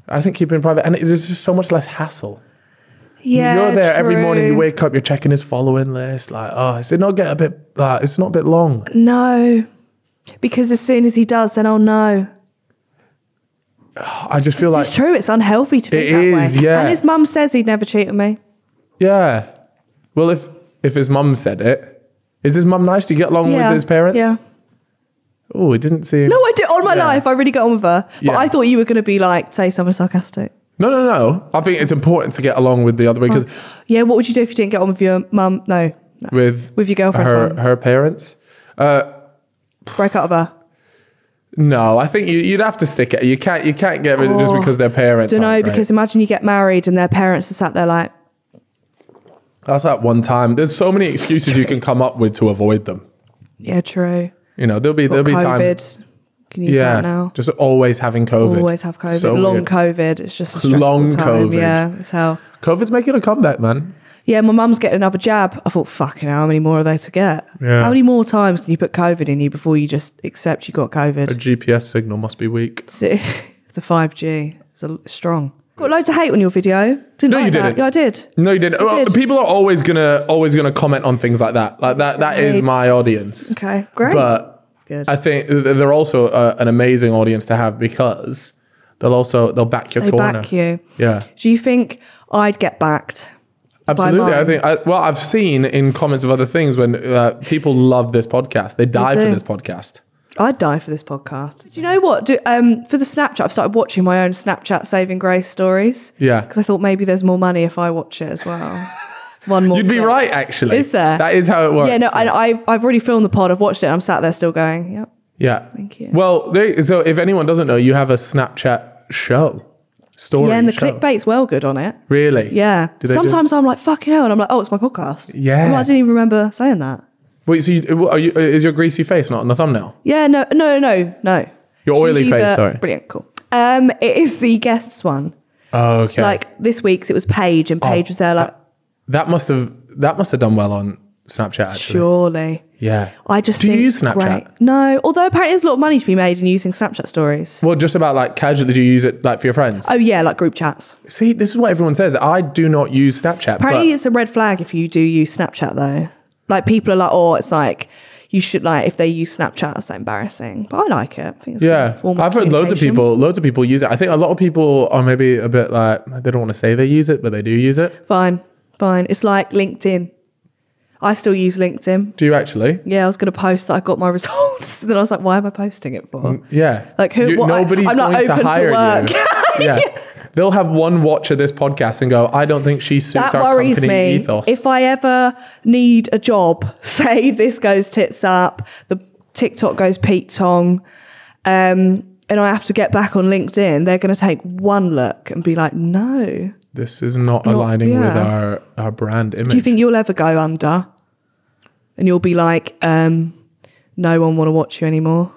I think keeping it private, and it's just so much less hassle. Yeah, you're there every morning. You wake up, you're checking his following list. Like, oh, is it not get a bit? Uh, it's not a bit long. No, because as soon as he does, then I'll know. I just feel like, it's true. It's unhealthy to think It that is, way. yeah. And his mum says he'd never cheat on me. yeah. Well, if if his mum said it, is his mum nice? Do you get along yeah, with his parents? Yeah. Oh, it didn't seem. No, I did on my Yeah. life. I really got on with her. But Yeah. I thought you were going to be like, say something sarcastic. no, no, no. I think it's important to get along with the other way because Yeah, what would you do if you didn't get on with your mum? No, no. with With your girlfriend's her mum. her parents. Uh, break up with her. no, I think you, you'd have to stick it. You can't you can't get rid of it just Oh, because their parents. Don't know aren't great. because imagine you get married and their parents are sat there like, that's that one time. There's so many excuses you can come up with to avoid them. yeah, true. You know, there'll be there'll be times. Can use Yeah, that now. just always having COVID. Always have COVID. So Long weird. COVID. It's just a stressful Long time. COVID. Yeah, it's hell. COVID's making a comeback, man. Yeah, my mum's getting another jab. I thought, fucking hell, how many more are there to get? Yeah. How many more times can you put COVID in you before you just accept you got COVID? A GPS signal must be weak. See, the 5G is a, strong. Got loads of hate on your video. Didn't No, like you didn't. Yeah, I did. No, you didn't. Well, did. people are always gonna always gonna comment on things like that. Like that. That is my audience. Okay, great. But Good. I think they're also uh, an amazing audience to have because they'll also they'll back your they corner. back you. Yeah, Do you think I'd get backed? absolutely. I think. I, well, I've seen in comments of other things when uh, people love this podcast, they die for this podcast. I'd die for this podcast. Do you know what? Do, um, for the Snapchat, I've started watching my own Snapchat saving grace stories. Yeah. Because I thought maybe there's more money if I watch it as well. One more. You'd be clip. right, actually. Is there? That is how it works. Yeah, no, and I've I've already filmed the pod. I've watched it. I'm sat there still going, yep. Yeah. Thank you. Well, there, so if anyone doesn't know, you have a Snapchat show story. yeah, and the show. clickbait's well good on it. Really? Yeah. Sometimes I'm like, fucking hell. And I'm like, oh, it's my podcast. Yeah. I didn't even remember saying that. Wait, so you, are you, is your greasy face not on the thumbnail? Yeah, no, no, no, no. Your oily usually face, sorry. Brilliant, cool. Um, it is the guests one. Oh, okay. Like this week's, it was Paige, and Paige was there like, that must have that must have done well on Snapchat. Actually. surely. Yeah. I just Do you think, use Snapchat? great. No, although apparently there's a lot of money to be made in using Snapchat stories. Well, just about like casually, do you use it like for your friends? Oh yeah, like group chats. See, this is what everyone says. I do not use Snapchat. Apparently but it's a red flag if you do use Snapchat though. Like people are like, oh, it's like you should like if they use Snapchat, that's so embarrassing. But I like it. I think it's yeah, I've heard loads of people, loads of people use it. I think a lot of people are maybe a bit like they don't want to say they use it, but they do use it. Fine, fine. It's like LinkedIn. I still use LinkedIn. Do you actually? Yeah, I was going to post that I got my results. and then I was like, why am I posting it for? Mm, yeah. Like, who- You- what, I- nobody's I'm not going to open to hire work. you. yeah. They'll have one watch of this podcast and go, I don't think she suits that our worries company me. ethos. If I ever need a job, say this goes tits up, the TikTok goes Pete Tong, um, and I have to get back on LinkedIn, they're going to take one look and be like, no. this is not, Not- aligning with our, our brand image. Do you think you'll ever go under? And you'll be like, um, no one want to watch you anymore.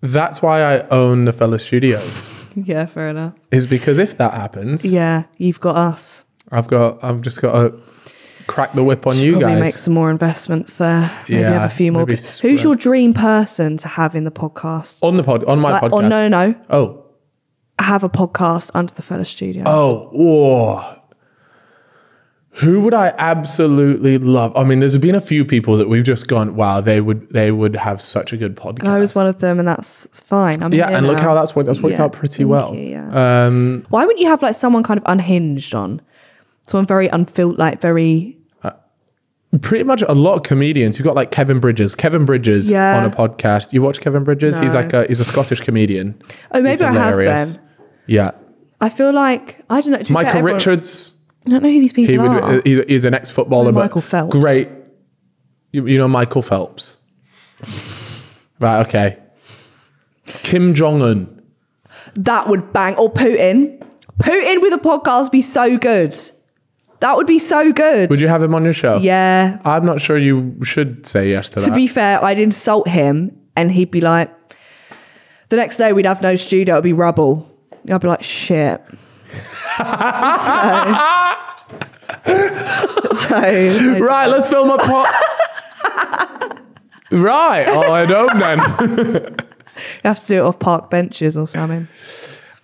That's why I own the Fella Studios. yeah, fair enough. is because if that happens, Yeah, you've got us. I've got I've just got to crack the whip on you guys. make some more investments there. Maybe Yeah, have a few more. spread- Who's your dream person to have in the podcast? on the pod on my Like, oh, podcast. oh no, no, no. Oh. Have a podcast under the Fella Studio. Oh, oh. Who would I absolutely love? I mean, there's been a few people that we've just gone, wow, they would they would have such a good podcast. I was one of them, and that's fine. I'm yeah, and look how that's worked. That's worked Yeah, out pretty well. you, yeah. Um, Why wouldn't you have like someone kind of unhinged on? Someone very unfilled, like very. pretty much a lot of comedians. You've got like Kevin Bridges. Kevin Bridges Yeah. on a podcast. You watch Kevin Bridges? He's like a he's a Scottish comedian. Oh, maybe I have them. Yeah, I feel like I don't know. to be fair, Michael everyone- Richards. I don't know who these people He would. are. Uh, he's, he's an ex-footballer, but Michael Phelps. Great. You, you know Michael Phelps, right? Okay. Kim Jong Un. that would bang. Or Putin. Putin with a podcast would be so good. That would be so good. Would you have him on your show? Yeah. I'm not sure you should say yes to, To that. To be fair, I'd insult him, and he'd be like, the next day we'd have no studio. It'd be rubble. I'd be like, shit. so, so right, let's film a pot. right, oh, I know then. you have to do it off park benches or something.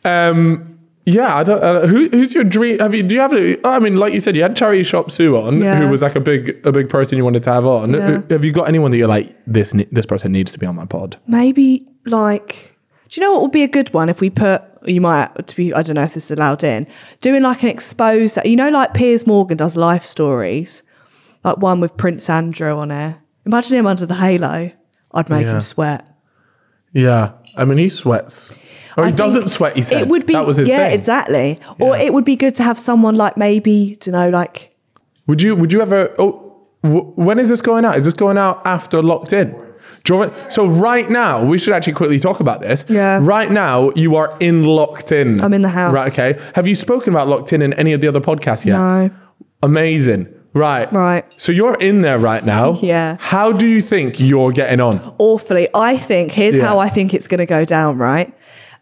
Um, yeah, I don't. Uh, who, who's your dream? Have you? Do you have? A, I mean, like you said, you had Charity Shop Sue on, Yeah. who was like a big, a big person you wanted to have on. Yeah. Have you got anyone that you're like this? This person needs to be on my pod. Maybe like, do you know what would be a good one if we put? You might to be. I don't know if this is allowed in. Doing like an expose. You know, like Piers Morgan does life stories, like one with Prince Andrew on there. Imagine him under the halo. I'd make Yeah. him sweat. Yeah, I mean, he sweats. Or I he doesn't sweat. He said It would be that was his yeah, thing. exactly. Or it would be good to have someone like maybe, do you know, like Would you? Would you ever? Oh, w- when is this going out? Is this going out after locked in? So right now, we should actually quickly talk about this. Yeah. Right now, you are in locked in. I'm in the house. Right. Okay. Have you spoken about locked in in any of the other podcasts yet? no, Amazing. Right. Right. So you're in there right now. Yeah. How do you think you're getting on? awfully. I think here's Yeah. how I think it's going to go down. Right.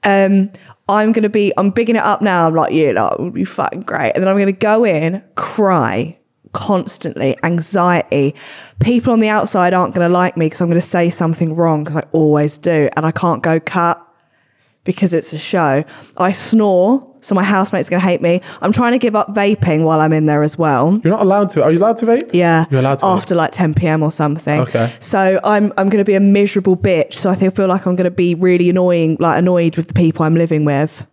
Um, I'm going to be. I'm bigging it up now. I'm like, yeah, that would be fucking great. And then I'm going to go in, cry constantly, anxiety. People on the outside aren't going to like me because I'm going to say something wrong because I always do, and I can't go cut because it's a show. I snore, so my housemate's going to hate me. I'm trying to give up vaping while I'm in there as well. You're not allowed to. Are you allowed to vape? Yeah, You're allowed to vape. after like 10 p.m. or something. Okay. So I'm I'm going to be a miserable bitch. So I feel feel like I'm going to be really annoying, like annoyed with the people I'm living with.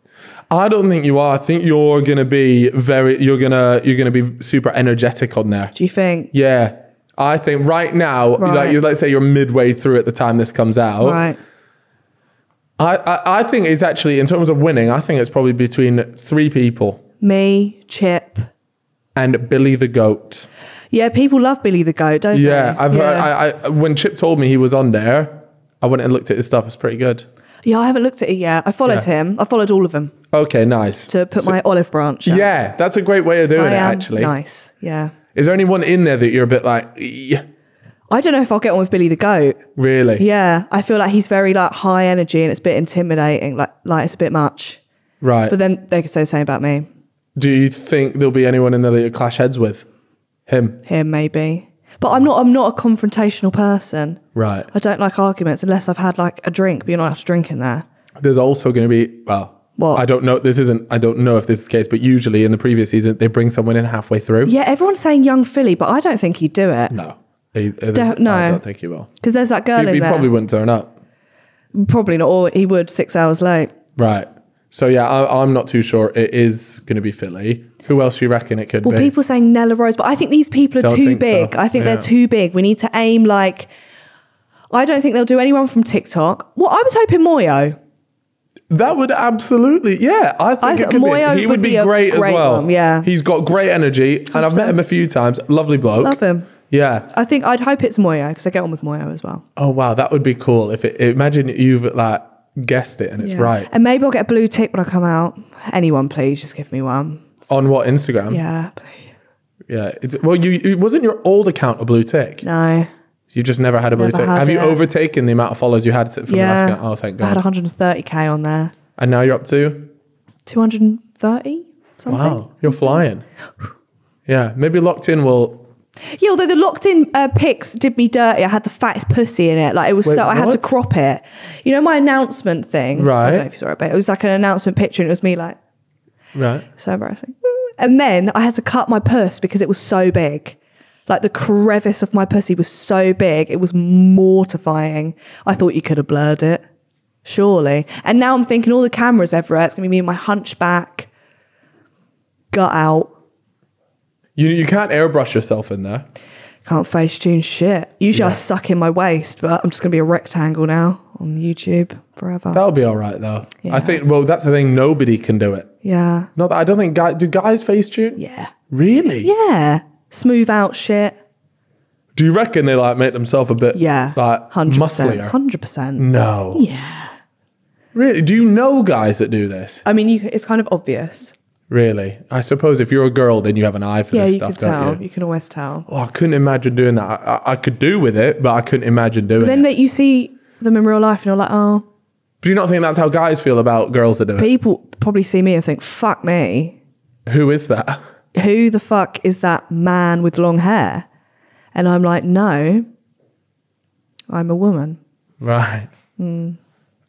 I don't think you are. I think you're gonna be very. You're gonna. You're gonna be super energetic on there. Do you think? Yeah. I think right now, like you let's say you're midway through at the time this comes out. Right. I, I, I think it's actually in terms of winning, I think it's probably between three people Me, Chip. and Billy the Goat. Yeah, people love Billy the Goat, don't Yeah, they? I've yeah. heard. I, I when Chip told me he was on there, I went and looked at his stuff. It's pretty good. yeah, I haven't looked at it yet. I followed Yeah. him. I followed all of them Okay, nice. to put my olive branch. out. yeah, that's a great way of doing I it. Actually, nice. Yeah. is there anyone in there that you're a bit like, "Yeah, I don't know if I'll get on with Billy the Goat. really? Yeah, I feel like he's very like high energy and it's a bit intimidating. Like like it's a bit much. Right. But then they could say the same about me. Do you think there'll be anyone in there that you clash heads with? Him. him maybe but i'm not i'm not a confrontational person Right. i don't like arguments unless i've had like a drink but you're not allowed to drink in there There's also going to be well. What? I don't know. This isn't. I don't know if this is the case, but usually in the previous season they bring someone in halfway through. yeah everyone's saying Yung Filly but i don't think he'd do it No. He, Don't- no. I don't think he will. Because there's that girl He, in he there. probably wouldn't turn up. Probably not, or he would six hours late. Right. So yeah, I, I'm not too sure. It is going to be Filly. Who else do you reckon it could Well, be? Well, people saying Nella Rose, but I think these people are Don't too think so. big. I think Yeah. they're too big. We need to aim like. I don't think they'll do anyone from TikTok. Well, I was hoping Moyo. That would absolutely, yeah. I think I it could Moyo be. He would would be, be a great, as well. one, yeah. he's got great energy, and I've met him a few times. Lovely bloke. Love him. Yeah. I think I'd hope it's Moyo because I get on with Moyo as well. Oh wow, that would be cool. If it, imagine you've like guessed it and it's Yeah. right And maybe I'll get a blue tick when I come out. Anyone, please, just give me one. on what Instagram? Yeah, please. yeah. It's well, you it wasn't your old account a blue tick. No. You just never had a Never had Have you overtaken the amount of followers you had from the last Yeah. account? Oh, thank God. I had God. 130k on there. And now you're up to 230 something. wow, you're flying. Yeah, maybe locked in will. Yeah, although the locked in uh, pics did me dirty. I had the fattest pussy in it. Like it was Wait, so I had to crop it. You know my announcement thing. Right. I don't know if you saw it, but it was like an announcement picture, and it was me like Right. so embarrassing. And then I had to cut my purse because it was so big. Like the crevice of my pussy was so big, it was mortifying. I thought you could have blurred it, surely. And now I'm thinking all the cameras everywhere. It's gonna be me and my hunchback, gut out. You you can't airbrush yourself in there. Can't face tune shit. Usually I suck in my waist, but I'm just gonna be a rectangle now on YouTube forever. That'll be all right though. Yeah. I think. Well, that's the thing. Nobody can do it. yeah. Not that I don't think guys do guys face tune. Yeah. Really? Yeah. Smooth out shit. Do you reckon they like make themselves a bit Yeah. like 100%. musclier? 100%. No. Yeah. Really? Do you know guys that do this? I mean, you, it's kind of obvious. Really? I suppose if you're a girl, then you have an eye for Yeah, this you stuff, don't tell. you? You? can always tell. Oh, I couldn't imagine doing that. I, I, I could do with it, but I couldn't imagine doing But then it. that you see them in real life and you're like, oh, do you not think that's how guys feel about girls that do it? people probably see me and think, fuck me. Who is that? Who the fuck is that man with long hair? And I'm like, no, I'm a woman. Right. Hmm.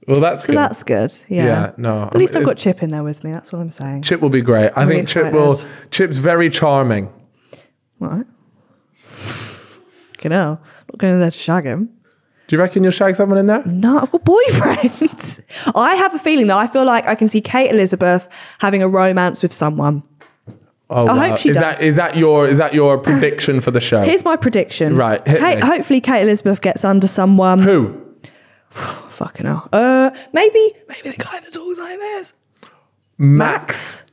Well, that's. So good. that's good. Yeah. Yeah, no, At least I I've got Chip in there with me. That's what I'm saying. Chip will be great. I I'm think Chip excited. will. Chip's very charming. Right. Fucking hell. Not going in there to shag him. Do you reckon you'll shag someone in there? No, I've got boyfriends. I have a feeling that I feel like I can see Kate Elizabeth having a romance with someone. Oh, I hope she is does. that is that your is that your prediction for the show? Here's my prediction. Right, Kate, hopefully Kate Elizabeth gets under someone. Who? Fucking hell. Uh, maybe, maybe the guy that talks like this. Max.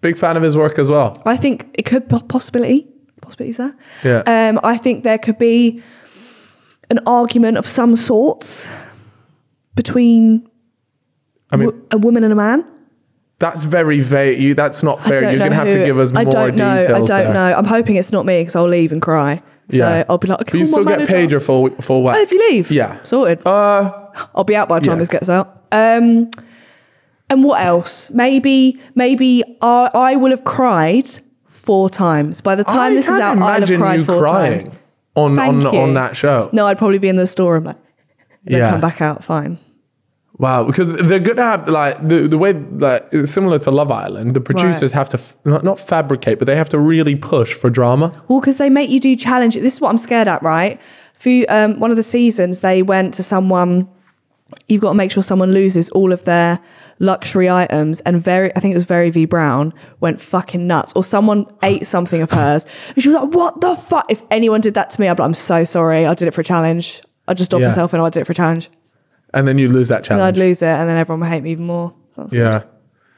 Big fan of his work as well. I think it could be possibility. Possibilities there. Yeah. Um, I think there could be an argument of some sorts between I mean, a woman and a man. That's very vague. You, that's not fair. You're gonna have who to give us I more don't know. details. I don't there. know. I'm hoping it's not me because I'll leave and cry. So Yeah. I'll be like, But you still get manager." paid your full full whack. Oh, if you leave, Yeah. sorted. Uh, I'll be out by the time yeah. this gets out. Um, and what else? Maybe, maybe I, I will have cried four times by the time I this is out. I'll have imagine cried you four crying times. on Thank on you. on that show. No, I'd probably be in the store and like, Yeah. come back out fine. Wow, because they're going to have like the the way like it's similar to Love Island. The producers have to f- not, not fabricate, but they have to really push for drama. Well, because they make you do challenges. This is what I'm scared at, right? For um, one of the seasons, they went to someone. You've got to make sure someone loses all of their luxury items, and very, I think it was Very V Brown went fucking nuts, or someone ate something of hers, and she was like, "What the fuck?" If anyone did that to me, I'd be like, "I'm so sorry. I did it for a challenge. I just stopped Yeah. myself and I did it for a challenge." And then you'd lose that And challenge. I'd lose it, and then everyone would hate me even more. That's yeah.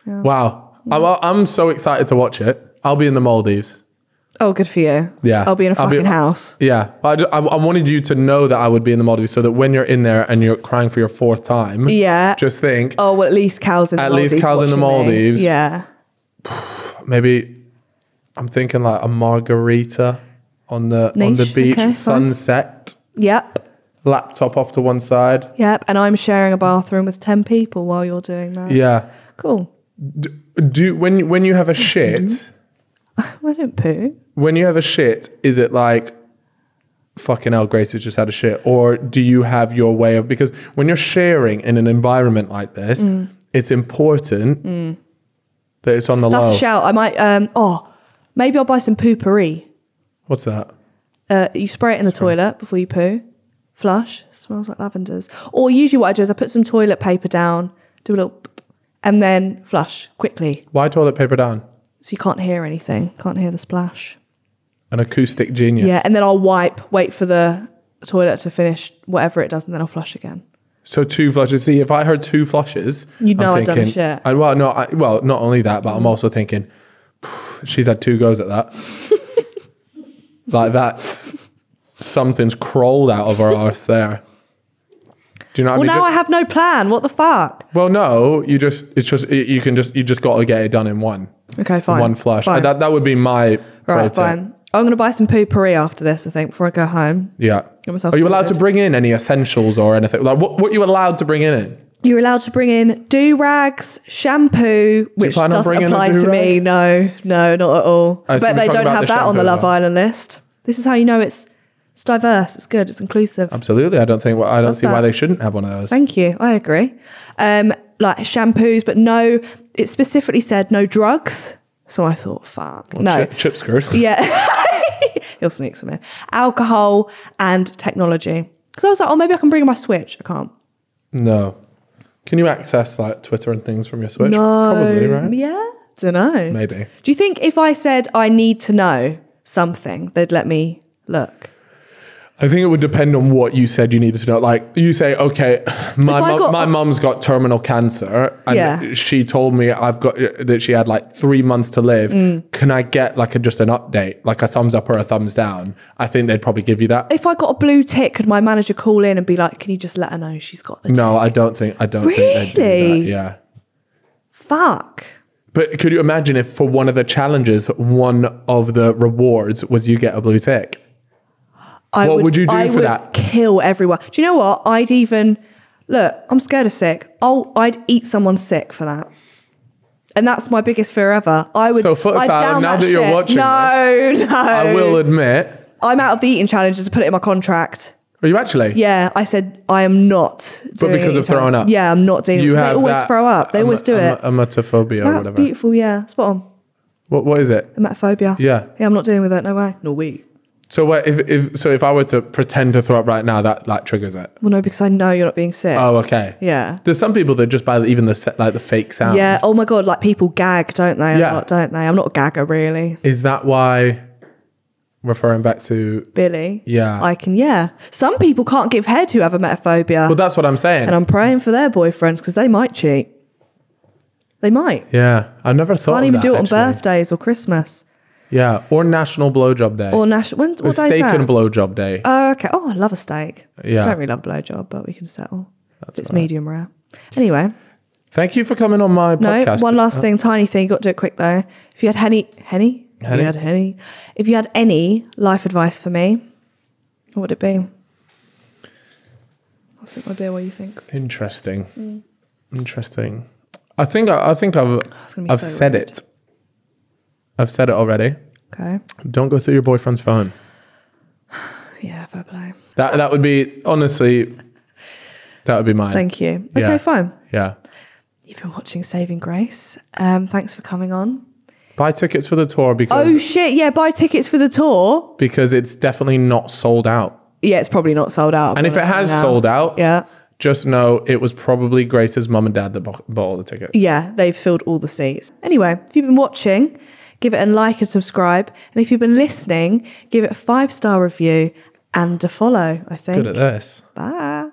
Wow. I'm, I'm so excited to watch it. I'll be in the Maldives. Oh, good for you. Yeah. I'll be in a I'll be- fucking house. Yeah. I, ju- I, I wanted you to know that I would be in the Maldives so that when you're in there and you're crying for your fourth time, Yeah. just think Oh well, at least Cal's in the Maldives. At least Maldives Cal's in the watching me. Maldives. Yeah. maybe I'm thinking like a margarita on the on the beach, okay, fine. sunset, Yep. Laptop off to one side. Yep. And I'm sharing a bathroom with 10 people while you're doing that. Yeah. Cool. Do when you- when you have a shit, I don't poo. when you have a shit, is it like fucking hell, Grace has just had a shit, or do you have your way of because when you're sharing in an environment like this, it's important that it's on the Mm. That's low. a shout. I might, um, oh, maybe I'll buy some Poo-Pourri. What's that? Uh, you spray it in the toilet before you poo. Flush. Smells like lavenders. Or usually what I do is I put some toilet paper down, do a little, and then flush quickly, Why toilet paper down? so you can't hear anything. Can't hear the splash. An acoustic genius. Yeah, and then I'll wipe, wait for the toilet to finish whatever it does, and then I'll flush again. So two flushes. See, if I heard two flushes, You'd know I'm I'd done a shit. I, well, no, I, well, not only that, but I'm mm. also thinking she's had two goes at that. like that's something's crawled out of her arse there. Do you know what Well, I mean? now Just- I have no plan. What the fuck? well, no, you just it's just you you can just you just got to get it done in one Okay, fine. one flush. Fine. That that would be my right, tip. fine. I'm going to buy some Poo-Pourri after this, I think, before I go home. Yeah. Get myself Are you allowed to bring in any essentials or anything? Like what what you allowed to bring in? You're allowed to bring in do rags, shampoo, which on doesn't apply to me. No, no, not at all. Oh, so but they don't have that on the Love. Island list. This is how you know it's it's diverse. It's good. It's inclusive. Absolutely. I don't think I don't see why they shouldn't have one of those. Thank you. I agree. Um, like shampoos, but no. It specifically said no drugs. So I thought, fuck, no. Chip, chip skirt. Yeah. He'll sneak some in. Alcohol and technology. Because I was like, oh, maybe I can bring my Switch. I can't. No. Can you access like Twitter and things from your Switch? No. Probably, right? Yeah. Don't know. Maybe. Do you think if I said I need to know something, they'd let me look? I think it would depend on what you said you needed to know. Like you say, okay, my I mum, got- my mum's got terminal cancer, and Yeah. she told me I've got that she had like three months to live. Mm. Can I get like a, just an update, like a thumbs up or a thumbs down? I think they'd probably give you that. If I got a blue tick, could my manager call in and be like, can you just let her know she's got the tick? No, I don't think. I don't think they'd do that. Really? Yeah. Fuck. But could you imagine if for one of the challenges, one of the rewards was you get a blue tick? I What would you do I for would that? kill everyone. Do you know what? I'd even look. I'm scared of sick. I'll. I'd eat someone sick for that. And that's my biggest fear ever. I would. So, Foot I'd Asylum, down now that you're shit. watching no, no. I will admit. I'm out of the eating challenges to put it in my contract. Are you actually? Yeah, I said I am not. But because eating of throwing challenge. up. Yeah, I'm not doing. You it. have They always that throw up. They always do em- it. em- Emetophobia or That's whatever. beautiful. Yeah, spot on. What, what is it? Emetophobia. Yeah. Yeah, I'm not dealing with it. No way. No way. So what if, if so if I were to pretend to throw up right now, that that triggers it. Well, no, because I know you're not being sick. Oh, okay. Yeah. There's some people that just by even the se- like the fake sound. Yeah. Oh my god, like people gag, don't they? Yeah. lot, don't they? I'm not a gagger really. Is that why? Referring back to Billy. Yeah. I can. Yeah. Some people can't give head who have emetophobia, well, that's what I'm saying. and I'm praying for their boyfriends because they might cheat. They might. yeah, I never thought. Can't even that, do it on birthdays or Christmas Yeah, or National Blowjob Day. or national. When, what day is steak that? and blowjob day. Oh, okay. Oh, I love a steak. Yeah. Don't really love blowjob, but we can settle. it's medium rare. Anyway, Thank you for coming on my no. podcast. One last thing, tiny thing. Got to do it quick though. If you had henny, henny, if you had henny, if you had any life advice for me, what would it be? I'll sip my beer. What you think? Interesting. Mm. Interesting. I think I, I think I've gonna be I've so said rude. it. I've said it already. Okay. Don't go through your boyfriend's phone. Yeah, fair play. That that would be honestly. That would be mine. Thank you. Okay, Yeah. fine. Yeah. You've been watching Saving Grace. Um, thanks for coming on. Buy tickets for the tour because Oh shit! Yeah, buy tickets for the tour. because it's definitely not sold out. Yeah, it's probably not sold out. And if it has sold out, yeah, just know it was probably Grace's mum and dad that bought, bought all the tickets. yeah, they've filled all the seats. Anyway, if you've been watching, give it a like and subscribe. And if you've been listening, give it a five star review and a follow. I think. Good at this. Bye.